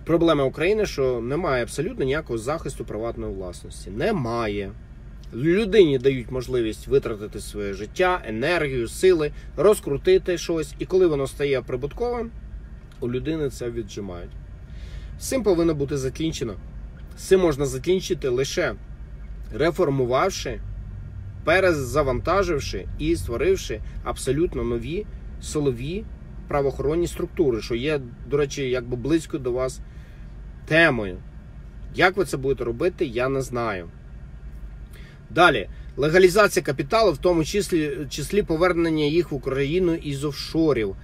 Проблема України, що немає абсолютно ніякого захисту приватної власності. Немає. Людині дають можливість витратити своє життя, енергію, сили, розкрутити щось, і коли воно стає прибутковим, у людини це віджимають. Цим повинно бути закінчено. Цим можна закінчити лише реформувавши перезавантаживши і створивши абсолютно нові силові правоохоронні структури, що є, до речі, якби близько до вас темою. Як ви це будете робити, я не знаю. Далі, легалізація капіталу, в тому числі числі повернення їх в Україну із офшорів.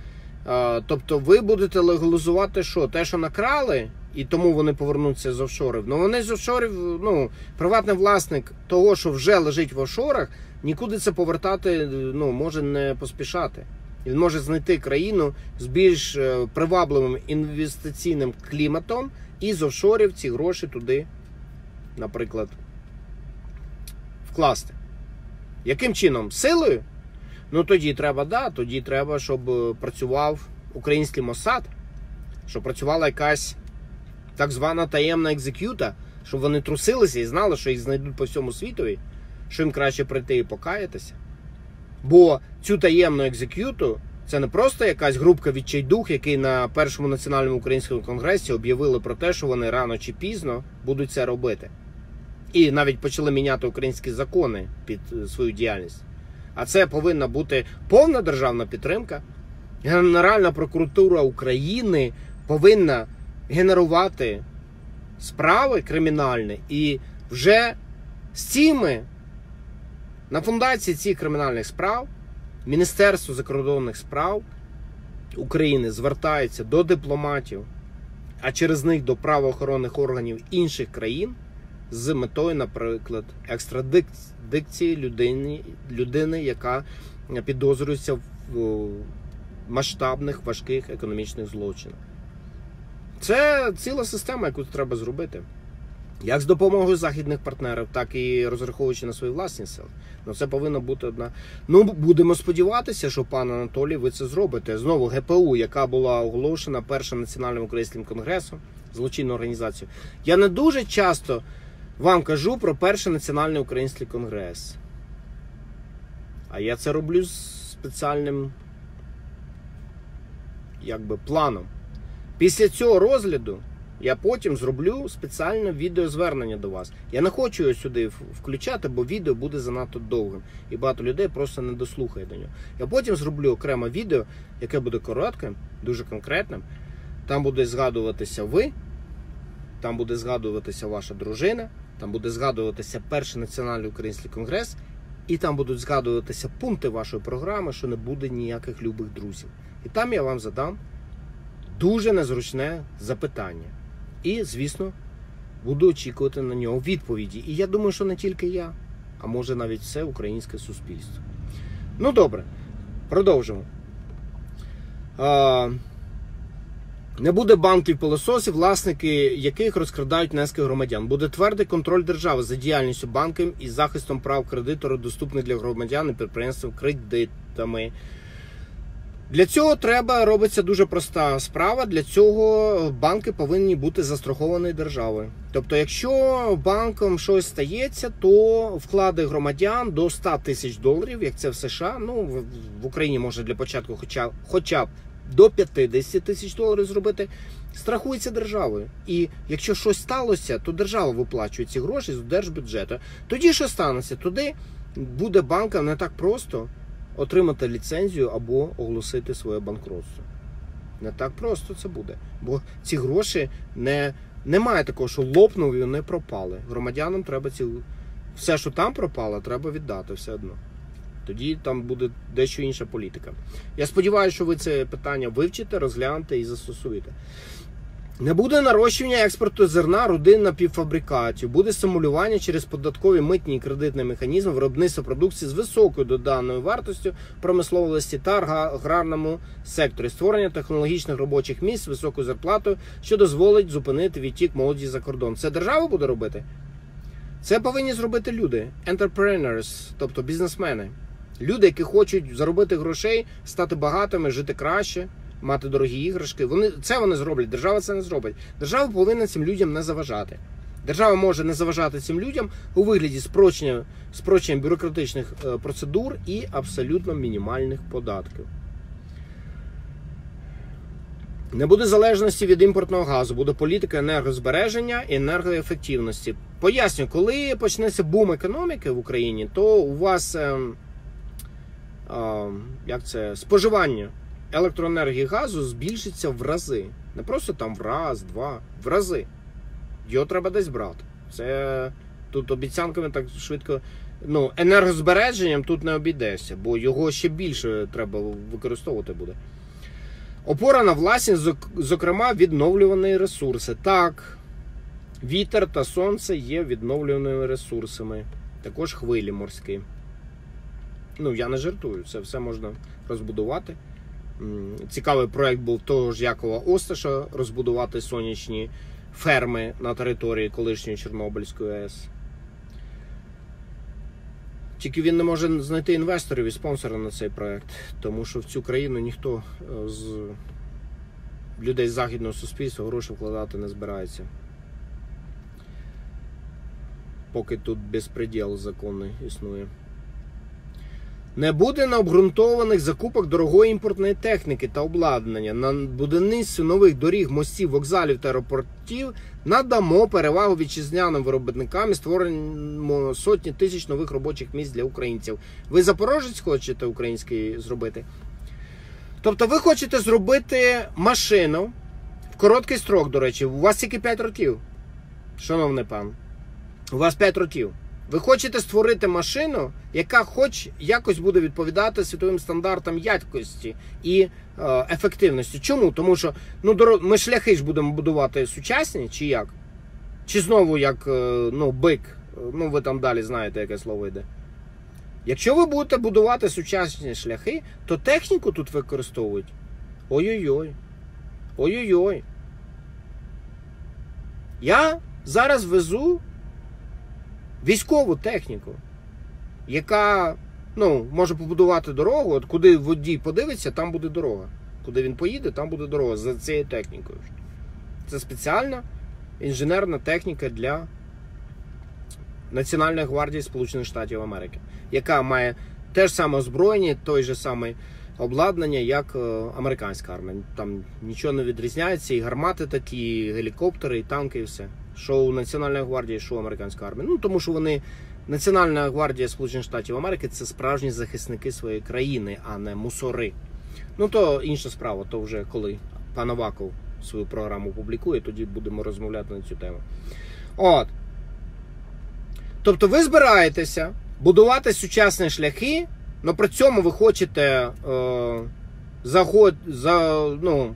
Тобто, ви будете легалізувати що? Те, що накрали, і тому вони повернуться з офшорів. Ну вони з офшорів, ну приватний власник того, що вже лежить в офшорах, нікуди це повертати ну, може не поспішати. Він може знайти країну з більш е, привабливим інвестиційним кліматом і з офшорів ці гроші туди, наприклад, вкласти. Яким чином? Силою? Ну тоді треба, да, тоді треба, щоб е, працював український Мосад, щоб працювала якась так звана таємна екзекюта, щоб вони трусилися і знали, що їх знайдуть по всьому світові, що їм краще прийти і покаятися. Бо цю таємну екзекюту Це не просто якась групка відчайдух, який на першому національному українському конгресі об'явили про те, що вони рано чи пізно будуть це робити. І навіть почали міняти українські закони під е, свою діяльність. А це повинна бути повна державна підтримка. Генеральна прокуратура України повинна генерувати справи кримінальні і вже з цими на фундації цих кримінальних справ Міністерство закордонних справ України звертається до дипломатів, а через них до правоохоронних органів інших країн з метою, наприклад, екстрадикції людини, людини, яка підозрюється в масштабних важких економічних злочинах. Це ціла система, яку треба зробити. Як з допомогою західних партнерів, так і розраховуючи на свої власні сили. Ну це повинна бути одна. Ну будемо сподіватися, що пан Анатолій, ви це зробите. Знову ГПУ, яка була оголошена першим національним українським конгресом, злочинну організацію. Я не дуже часто вам кажу про перший національний український конгрес. А я це роблю з спеціальним якби планом. Після цього розгляду. Я потім зроблю спеціальне відеозвернення до вас. Я не хочу його сюди включати, бо відео буде занадто довгим. І багато людей просто не дослухає до нього. Я потім зроблю окреме відео, яке буде коротким, дуже конкретним. Там буде згадуватися ви, там буде згадуватися ваша дружина, там буде згадуватися перший національний український конгрес, і там будуть згадуватися пункти вашої програми, що не буде ніяких любих друзів. І там я вам задам дуже незручне запитання. І, звісно, буду очікувати на нього відповіді. І я думаю, що не тільки я, а може навіть все українське суспільство. Ну добре, продовжимо. Не буде банків пилососів, власники яких розкрадають внески громадян. Буде твердий контроль держави за діяльністю банків і захистом прав кредитору, доступних для громадян і підприємств кредитами. Для цього треба робиться дуже проста справа. Для цього банки повинні бути застраховані державою. Тобто, якщо банком щось стається, то вклади громадян до 100 тисяч доларів, як це в США. Ну в Україні може для початку, хоча хоча б до 50 тисяч доларів зробити, страхується державою. І якщо щось сталося, то держава виплачує ці гроші з держбюджету. Тоді що станеться? Туди буде банкам не так просто отримати ліцензію або оголосити своє банкротство. Не так просто це буде. Бо ці гроші не немає такого, що лопнув і вони пропали. Громадянам треба ці все, що там пропало, треба віддати все одно. Тоді там буде дещо інша політика. Я сподіваюся, що ви це питання вивчите, розглянете і застосуєте. Не буде нарощування експорту зерна, родин напівфабрикатів, буде стимулювання через податкові митні і кредитний механізм виробництва продукції з високою доданою вартостю промисловості та аграрному секторі, створення технологічних робочих місць з високою зарплатою, що дозволить зупинити відтік молоді за кордон. Це держава буде робити? Це повинні зробити люди, entrepreneurs, тобто бізнесмени. Люди, які хочуть заробити грошей, стати багатими, жити краще мати дорогі іграшки. Вони це вони зроблять. Держава це не зробить. Держава повинна цим людям не заважати. Держава може не заважати цим людям у вигляді спрочення, спрочення бюрократичних е, процедур і абсолютно мінімальних податків. Не буде залежності від імпортного газу, буде політика енергозбереження і енергоефективності. Поясню, коли почнеться бум економіки в Україні, то у вас е, е, як це, споживання електроенергії газу збільшиться в рази. Не просто там в раз, два, в рази. Його треба десь брати. Це тут обіцянками так швидко. Ну, енергозбереженням тут не обійдеться, бо його ще більше треба використовувати буде. Опора на власність, зокрема, відновлювані ресурси. Так, вітер та сонце є відновлюваними ресурсами. Також хвилі морські. Ну, я не жартую, це все можна розбудувати. Цікавий проект був того ж Якова Осташа розбудувати сонячні ферми на території колишньої Чорнобильської АЕС. Тільки він не може знайти інвесторів і спонсора на цей проект, тому що в цю країну ніхто е, з людей з західного суспільства гроші вкладати не збирається. Поки тут безпреділ законний існує. Не буде необґрунтованих закупок дорогої імпортної техніки та обладнання на будівництві нових доріг, мостів, вокзалів та аеропортів. Надамо перевагу вітчизняним виробникам і створимо сотні тисяч нових робочих місць для українців. Ви запорожець хочете український зробити? Тобто, ви хочете зробити машину в короткий строк, до речі, у вас тільки 5 років. Шановний пан, у вас 5 років. Ви хочете створити машину, яка хоч якось буде відповідати світовим стандартам якості і е, ефективності. Чому? Тому що ну, ми шляхи ж будемо будувати сучасні, чи як? Чи знову як е, ну, бик, ну ви там далі знаєте, яке слово йде. Якщо ви будете будувати сучасні шляхи, то техніку тут використовують. Ой-ой-ой. Ой-ой-ой. Я зараз везу військову техніку, яка ну, може побудувати дорогу. От куди водій подивиться, там буде дорога. Куди він поїде, там буде дорога за цією технікою. Це спеціальна інженерна техніка для Національної гвардії Сполучених Штатів Америки, яка має те ж саме озброєння, той же самий обладнання, як е, американська армія. Там нічого не відрізняється, і гармати такі, і гелікоптери, і танки, і все. Що у Національної гвардії, що у американської армії. Ну тому що вони. Національна гвардія Сполучених Штатів Америки це справжні захисники своєї країни, а не мусори. Ну то інша справа, то вже коли пан Аваков свою програму публікує, тоді будемо розмовляти на цю тему. От. Тобто ви збираєтеся будувати сучасні шляхи, але при цьому ви хочете е, загод, за, ну,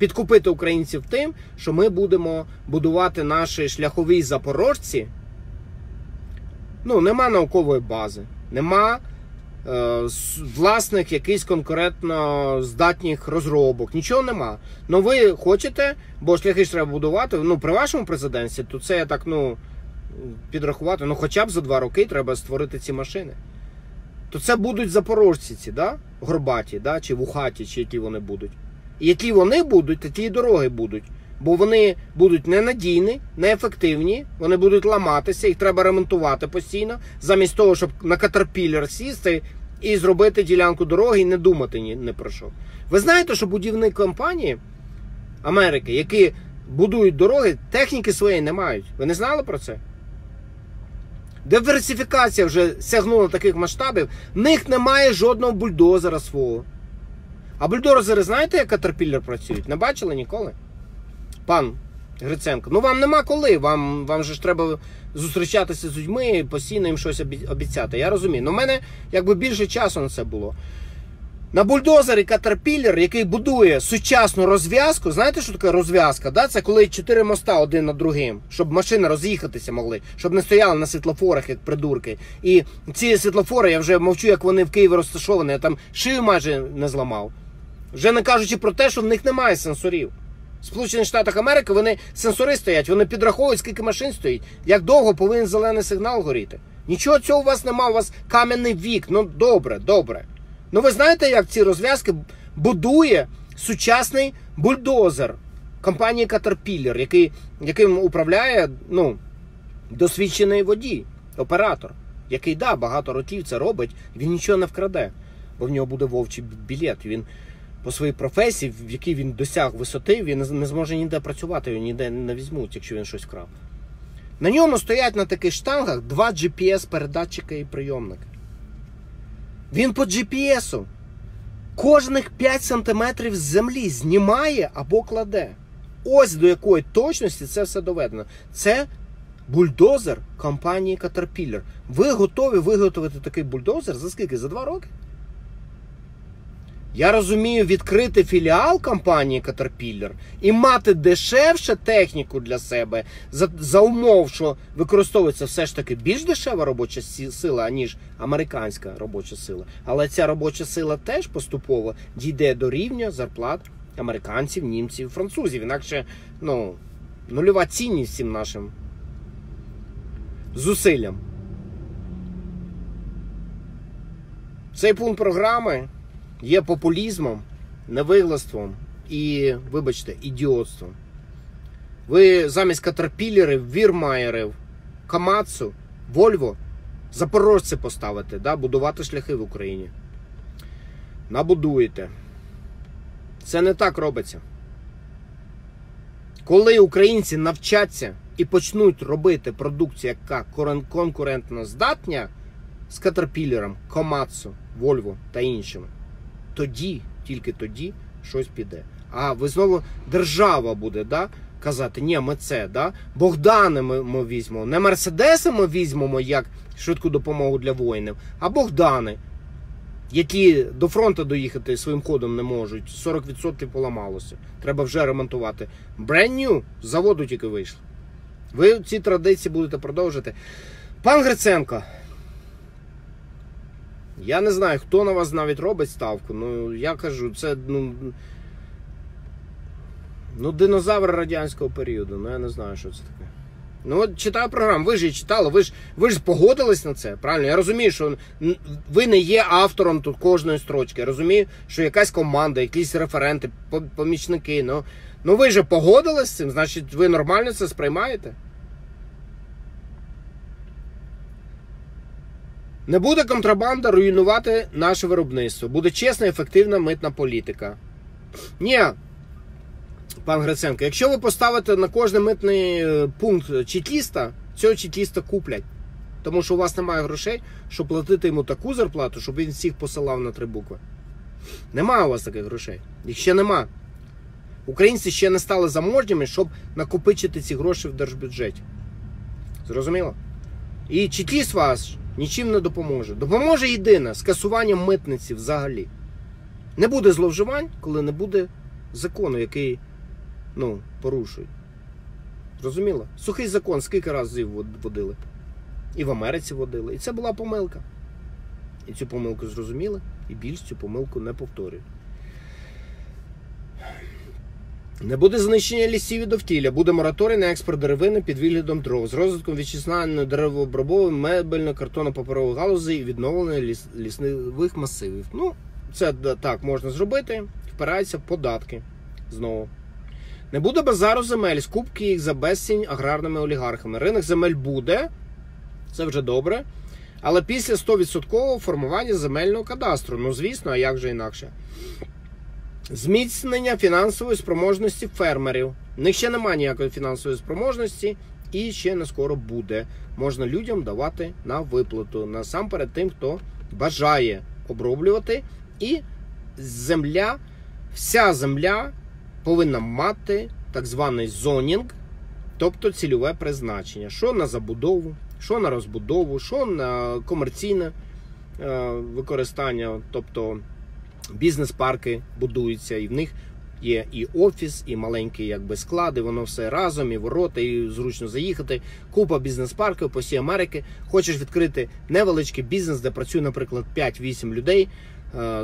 підкупити українців тим, що ми будемо будувати наші шляхові запорожці. Ну, нема наукової бази, нема е, власних якихось конкретно здатних розробок, нічого нема. Ну ви хочете, бо шляхи ж треба будувати. Ну, при вашому президенті, то це я так, ну підрахувати, ну хоча б за два роки треба створити ці машини. То це будуть запорожці ці, да? горбаті, да? чи вухаті, чи які вони будуть. Які вони будуть, такі і дороги будуть. Бо вони будуть ненадійні, неефективні, вони будуть ламатися, їх треба ремонтувати постійно, замість того, щоб на катерпілер сісти і зробити ділянку дороги і не думати ні, ні про що. Ви знаєте, що будівні компанії Америки, які будують дороги, техніки своєї не мають. Ви не знали про це? Диверсифікація вже сягнула таких масштабів, в них немає жодного бульдозера свого. А бульдозери, знаєте, як Caterpillar працюють? Не бачили ніколи? Пан Гриценко. Ну вам нема коли. Вам вам же ж треба зустрічатися з людьми і постійно їм щось обіцяти. Я розумію. Ну в мене якби більше часу на це було. На бульдозері Caterpillar, який будує сучасну розв'язку, знаєте, що таке розв'язка? Да? Це коли чотири моста один над другим, щоб машини роз'їхатися могли, щоб не стояли на світлофорах, як придурки. І ці світлофори, я вже мовчу, як вони в Києві розташовані, я там шию майже не зламав. Вже не кажучи про те, що в них немає сенсорів. В Сполучених Штатах Америки вони сенсори стоять, вони підраховують, скільки машин стоїть, як довго повинен зелений сигнал горіти. Нічого цього у вас немає, у вас кам'яний вік. Ну добре, добре. Ну ви знаєте, як ці розв'язки будує сучасний бульдозер компанії Caterpillar, який, яким управляє ну, досвідчений водій, оператор, який да, багато років це робить, він нічого не вкраде, бо в нього буде вовчий білет. Він по своїй професії, в якій він досяг висоти, він не зможе ніде працювати, його ніде не візьмуть, якщо він щось вкрав. На ньому стоять на таких штангах два GPS-передатчика і прийомники. Він по GPS кожних 5 см з землі знімає або кладе. Ось до якої точності це все доведено. Це бульдозер компанії Caterpillar. Ви готові виготовити такий бульдозер за скільки? За 2 роки? Я розумію відкрити філіал компанії Caterpillar і мати дешевше техніку для себе за, за умов, що використовується все ж таки більш дешева робоча сила, аніж американська робоча сила. Але ця робоча сила теж поступово дійде до рівня зарплат американців, німців, французів. Інакше ну, нульова цінність всім нашим зусиллям. Цей пункт програми є популізмом, невиглаством і, вибачте, ідіотством. Ви замість катерпілерів, вірмаєрів, Камацу, Вольво Запорожці поставити, да? будувати шляхи в Україні. Набудуєте. Це не так робиться. Коли українці навчаться і почнуть робити продукцію, яка конкурентно здатня з Caterpillar, Komatsu, Volvo та іншими, тоді, тільки тоді щось піде. А ви знову держава буде да, казати, ні, ми це, да? Богдани ми, ми візьмемо. Не Мерседеси ми візьмемо як швидку допомогу для воїнів, а Богдани, які до фронту доїхати своїм ходом не можуть. 40% поламалося. Треба вже ремонтувати. Brand new, з заводу тільки вийшли. Ви ці традиції будете продовжувати. Пан Гриценко. Я не знаю, хто на вас навіть робить ставку. Ну, я кажу, це ну, ну динозавр радянського періоду. Ну, я не знаю, що це таке. Ну, от читаю програму, ви ж її читали, ви ж ви ж погодились на це. Правильно? Я розумію, що ви не є автором тут кожної строчки. Я розумію, що якась команда, якісь референти, помічники. Ну, ну ви ж погодились з цим, значить, ви нормально це сприймаєте? Не буде контрабанда руйнувати наше виробництво. Буде чесна, ефективна митна політика. Ні, пан Гриценко, якщо ви поставите на кожний митний е, пункт чітліста, цього чітліста куплять. Тому що у вас немає грошей, щоб платити йому таку зарплату, щоб він всіх посилав на три букви. Немає у вас таких грошей. Їх ще нема. Українці ще не стали заможніми, щоб накопичити ці гроші в держбюджеті. Зрозуміло? І чітліст вас нічим не допоможе. Допоможе єдине скасування митниці взагалі. Не буде зловживань, коли не буде закону, який ну, порушують. Зрозуміло? Сухий закон скільки разів водили? І в Америці водили. І це була помилка. І цю помилку зрозуміли, і більш цю помилку не повторюють. Не буде знищення лісів і довкілля, буде мораторій на експорт деревини під виглядом дров з розвитком вітчизняної деревообробової, мебельно картонно паперової галузі і відновлення ліс, лісових масивів. Ну, це так можна зробити. Впираються податки знову. Не буде базару земель, скупки їх за безцінь аграрними олігархами. Ринок земель буде, це вже добре. Але після 100% формування земельного кадастру. Ну, звісно, а як же інакше? Зміцнення фінансової спроможності фермерів. В них ще немає ніякої фінансової спроможності і ще не скоро буде. Можна людям давати на виплату. Насамперед тим, хто бажає оброблювати. І земля, вся земля повинна мати так званий зонінг, тобто цільове призначення. Що на забудову, що на розбудову, що на комерційне е, використання, тобто бізнес-парки будуються, і в них є і офіс, і маленькі якби склади, воно все разом, і ворота, і зручно заїхати. Купа бізнес-парків по всій Америки. Хочеш відкрити невеличкий бізнес, де працює, наприклад, 5-8 людей. е,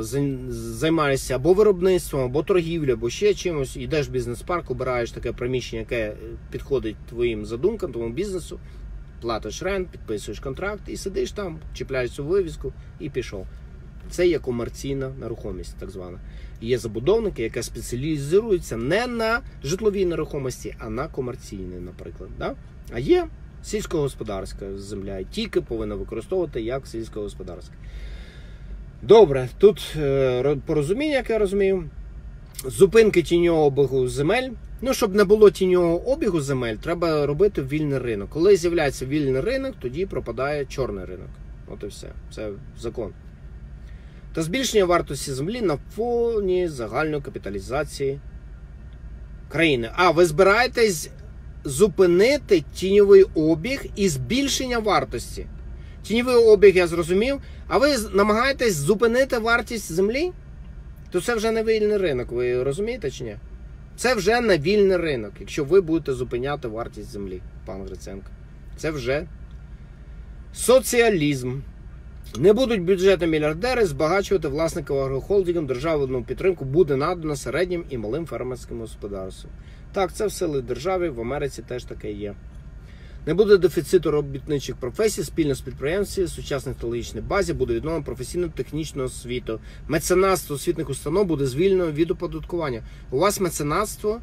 Займаєшся або виробництвом, або торгівлею, або ще чимось. Йдеш в бізнес-парк, обираєш таке приміщення, яке е, підходить твоїм задумкам, твоєму бізнесу, платиш рент, підписуєш контракт і сидиш там, чіпляєш цю вивіску і пішов. Це є комерційна нерухомість, так звана. Є забудовники, яка спеціалізується не на житловій нерухомості, а на комерційній, наприклад. Да? А є сільськогосподарська земля, і тільки повинна використовувати як сільськогосподарська. Добре, тут е, порозуміння, як я розумію. Зупинки тіньового обігу земель. Ну, щоб не було тіньового обігу земель, треба робити вільний ринок. Коли з'являється вільний ринок, тоді пропадає чорний ринок. От і все. Це закон. Та збільшення вартості землі на фоні загальної капіталізації країни. А ви збираєтесь зупинити тіньовий обіг і збільшення вартості. Тіньовий обіг, я зрозумів. А ви намагаєтесь зупинити вартість землі? То це вже не вільний ринок, ви розумієте чи ні? Це вже не вільний ринок, якщо ви будете зупиняти вартість землі, пан Гриценко. Це вже соціалізм. Не будуть бюджетні мільярдери збагачувати власників агрохолдингів, державну підтримку буде надано середнім і малим фермерським господарствам. Так, це в сили держави, в Америці теж таке є. Не буде дефіциту робітничих професій, спільно з підприємстві, сучасній технологічній базі буде відновлено професійну технічну освіту. Меценатство освітних установ буде звільнено від оподаткування. У вас меценатство,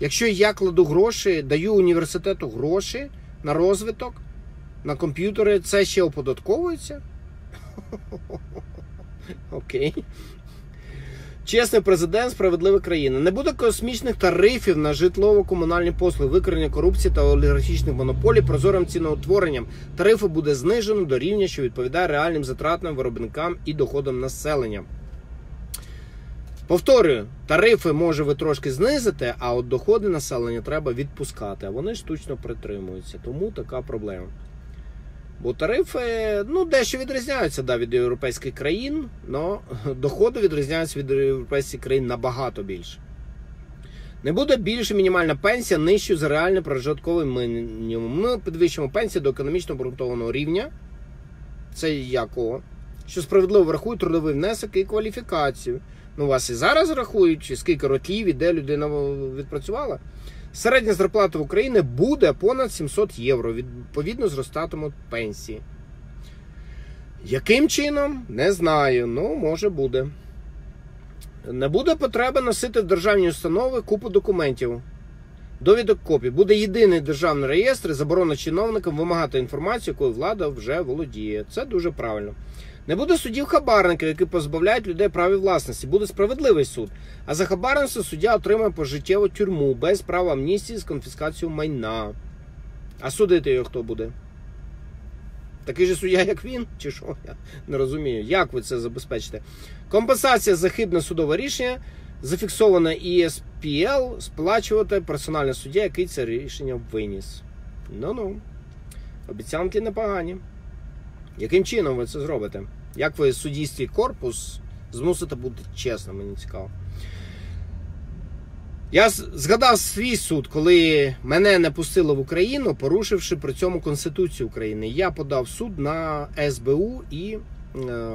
якщо я кладу гроші, даю університету гроші на розвиток, на комп'ютери, це ще оподатковується? Окей. Чесний президент, справедлива країна. Не буде космічних тарифів на житлово-комунальні послуги, викорення корупції та олігархічних монополій прозорим ціноутворенням. Тарифи буде знижено до рівня, що відповідає реальним затратам виробникам і доходам населення. Повторюю, тарифи може ви трошки знизити, а от доходи населення треба відпускати. А вони штучно притримуються. Тому така проблема. Бо тарифи ну, дещо відрізняються да, від європейських країн, але доходи відрізняються від європейських країн набагато більше. Не буде більше мінімальна пенсія нижчою за реальний прожитковий мінімум. Ми підвищимо пенсію до економічно обґрунтованого рівня. Це якого? Що справедливо врахує трудовий внесок і кваліфікацію. Ну, вас і зараз рахують, скільки років і де людина відпрацювала. Середня зарплата в Україні буде понад 700 євро. Відповідно, зростатимуть пенсії. Яким чином? Не знаю. Ну, може буде. Не буде потреби носити в державні установи купу документів. Довідок копій. Буде єдиний державний реєстр, і заборона чиновникам вимагати інформацію, якою влада вже володіє. Це дуже правильно. Не буде судів хабарників, які позбавляють людей праві власності. Буде справедливий суд. А за хабарництво суддя отримає пожиттєву тюрму без права амністії з конфіскацією майна. А судити його хто буде? Такий же суддя, як він? Чи що? Я не розумію. Як ви це забезпечите? Компенсація за хибне судове рішення зафіксована ESPL сплачувати персональний суддя, який це рішення виніс. Ну-ну. Обіцянки непогані. Яким чином ви це зробите? Як ви суддійський корпус змусите бути чесним, мені цікаво. Я згадав свій суд, коли мене не пустили в Україну, порушивши при цьому Конституцію України. Я подав суд на СБУ і е,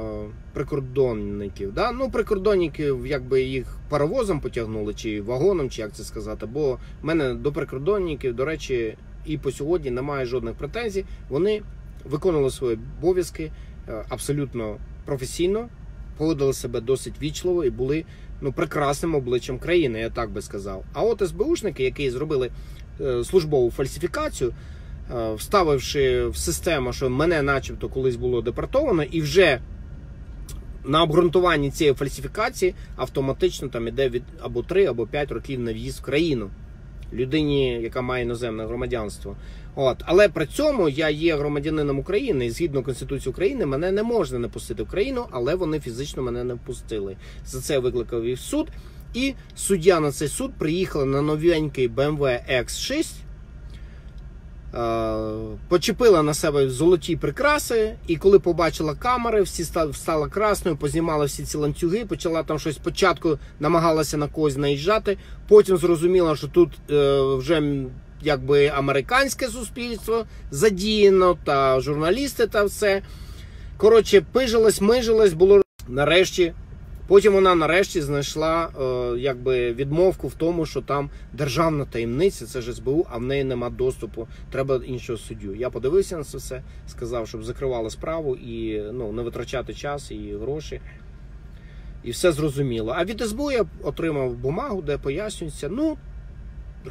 прикордонників. Да? Ну, прикордонників, якби їх паровозом потягнули, чи вагоном, чи як це сказати. Бо в мене до прикордонників, до речі, і по сьогодні немає жодних претензій. Вони виконували свої обов'язки е, абсолютно професійно, поводили себе досить вічливо і були ну, прекрасним обличчям країни, я так би сказав. А от СБУшники, які зробили е, службову фальсифікацію, е, вставивши в систему, що мене, начебто, колись було депортовано, і вже на обґрунтуванні цієї фальсифікації автоматично там іде від або 3, або 5 років на в'їзд в країну людині, яка має іноземне громадянство. От, але при цьому я є громадянином України, і згідно Конституції України, мене не можна не пустити в країну, але вони фізично мене не впустили. За це викликав їх суд. І суддя на цей суд приїхала на новенький BMW X6. Почепила на себе золоті прикраси, і коли побачила камери, всі стала красною, познімала всі ці ланцюги, почала там щось спочатку намагалася на когось наїжджати. Потім зрозуміла, що тут е, вже якби американське суспільство задіяно, та журналісти та все. Коротше, пижилась, мижилась, було нарешті. Потім вона нарешті знайшла е, якби відмовку в тому, що там державна таємниця, це ж СБУ, а в неї нема доступу. Треба іншого суддю. Я подивився на це все, сказав, щоб закривали справу і ну, не витрачати час і гроші. І все зрозуміло. А від СБУ я отримав бумагу, де пояснюється, ну,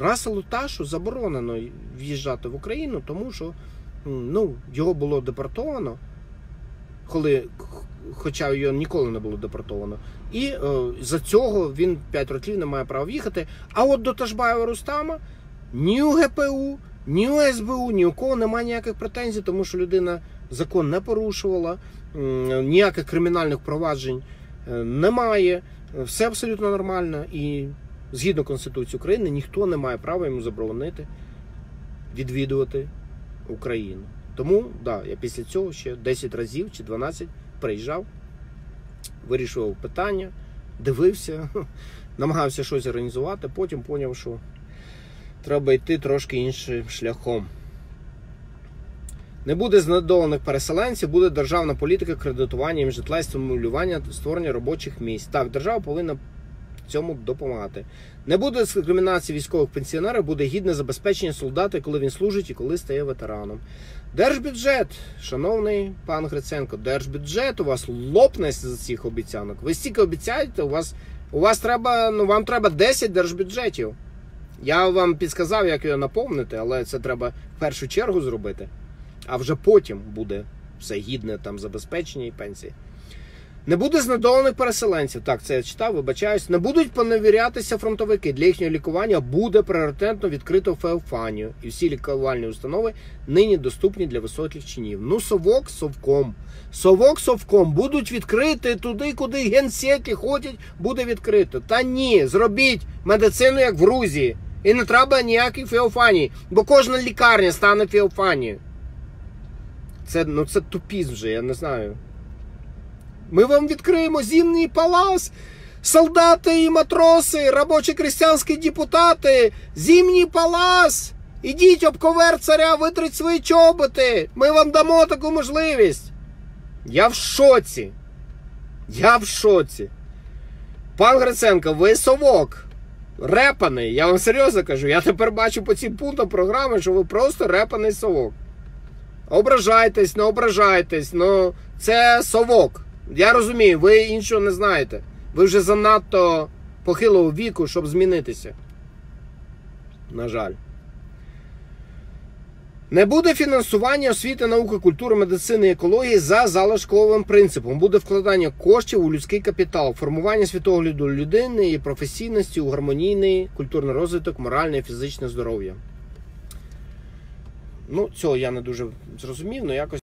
Раселу Ташу заборонено в'їжджати в Україну, тому що ну, його було депортовано, коли хоча його ніколи не було депортовано. І е, за цього він 5 років не має права в'їхати. А от до Ташбаєва Рустама ні у ГПУ, ні у СБУ, ні у кого немає ніяких претензій, тому що людина закон не порушувала, ніяких кримінальних проваджень е, немає. Все абсолютно нормально. І згідно Конституції України ніхто не має права йому заборонити відвідувати Україну. Тому да, я після цього ще 10 разів чи 12 приїжджав, вирішував питання, дивився, намагався щось організувати, потім зрозумів, що треба йти трошки іншим шляхом. Не буде знедолених переселенців, буде державна політика кредитування їм житла і стимулювання створення робочих місць. Так, держава повинна цьому допомагати. Не буде дискримінації військових пенсіонерів, буде гідне забезпечення солдата, коли він служить і коли стає ветераном. Держбюджет, шановний пан Гриценко, держбюджет у вас лопне з цих обіцянок. Ви стільки обіцяєте, у вас у вас треба, ну вам треба 10 держбюджетів. Я вам підсказав, як його наповнити, але це треба в першу чергу зробити. а вже потім буде все гідне там забезпечення і пенсії. Не буде знедолених переселенців. Так, це я читав, вибачаюсь. Не будуть поневірятися фронтовики. Для їхнього лікування буде пріоритетно відкрито Феофанію. І всі лікувальні установи нині доступні для високих чинів. Ну, совок совком. Совок совком будуть відкрити туди, куди генсеки ходять, буде відкрито. Та ні, зробіть медицину як в Грузії. І не треба ніяких Феофаній, бо кожна лікарня стане Феофанією. Це, ну, це тупізм вже, я не знаю. Ми вам відкриємо зимній палац. Солдати і матроси, робочі крестьянські депутати, зимній палац. Ідіть об ковер царя, витрить свої чоботи. Ми вам дамо таку можливість. Я в шоці. Я в шоці. Пан Гриценко, ви совок. Репаний. Я вам серйозно кажу. Я тепер бачу по цим пунктам програми, що ви просто репаний совок. Ображайтесь, не ображайтесь, ну це совок. Я розумію, ви іншого не знаєте. Ви вже занадто похилого віку, щоб змінитися. На жаль. Не буде фінансування освіти, науки, культури, медицини і екології за залишковим принципом. Буде вкладання коштів у людський капітал, формування світогляду людини і професійності у гармонійний культурний розвиток, моральне і фізичне здоров'я. Ну, цього я не дуже зрозумів, але якось.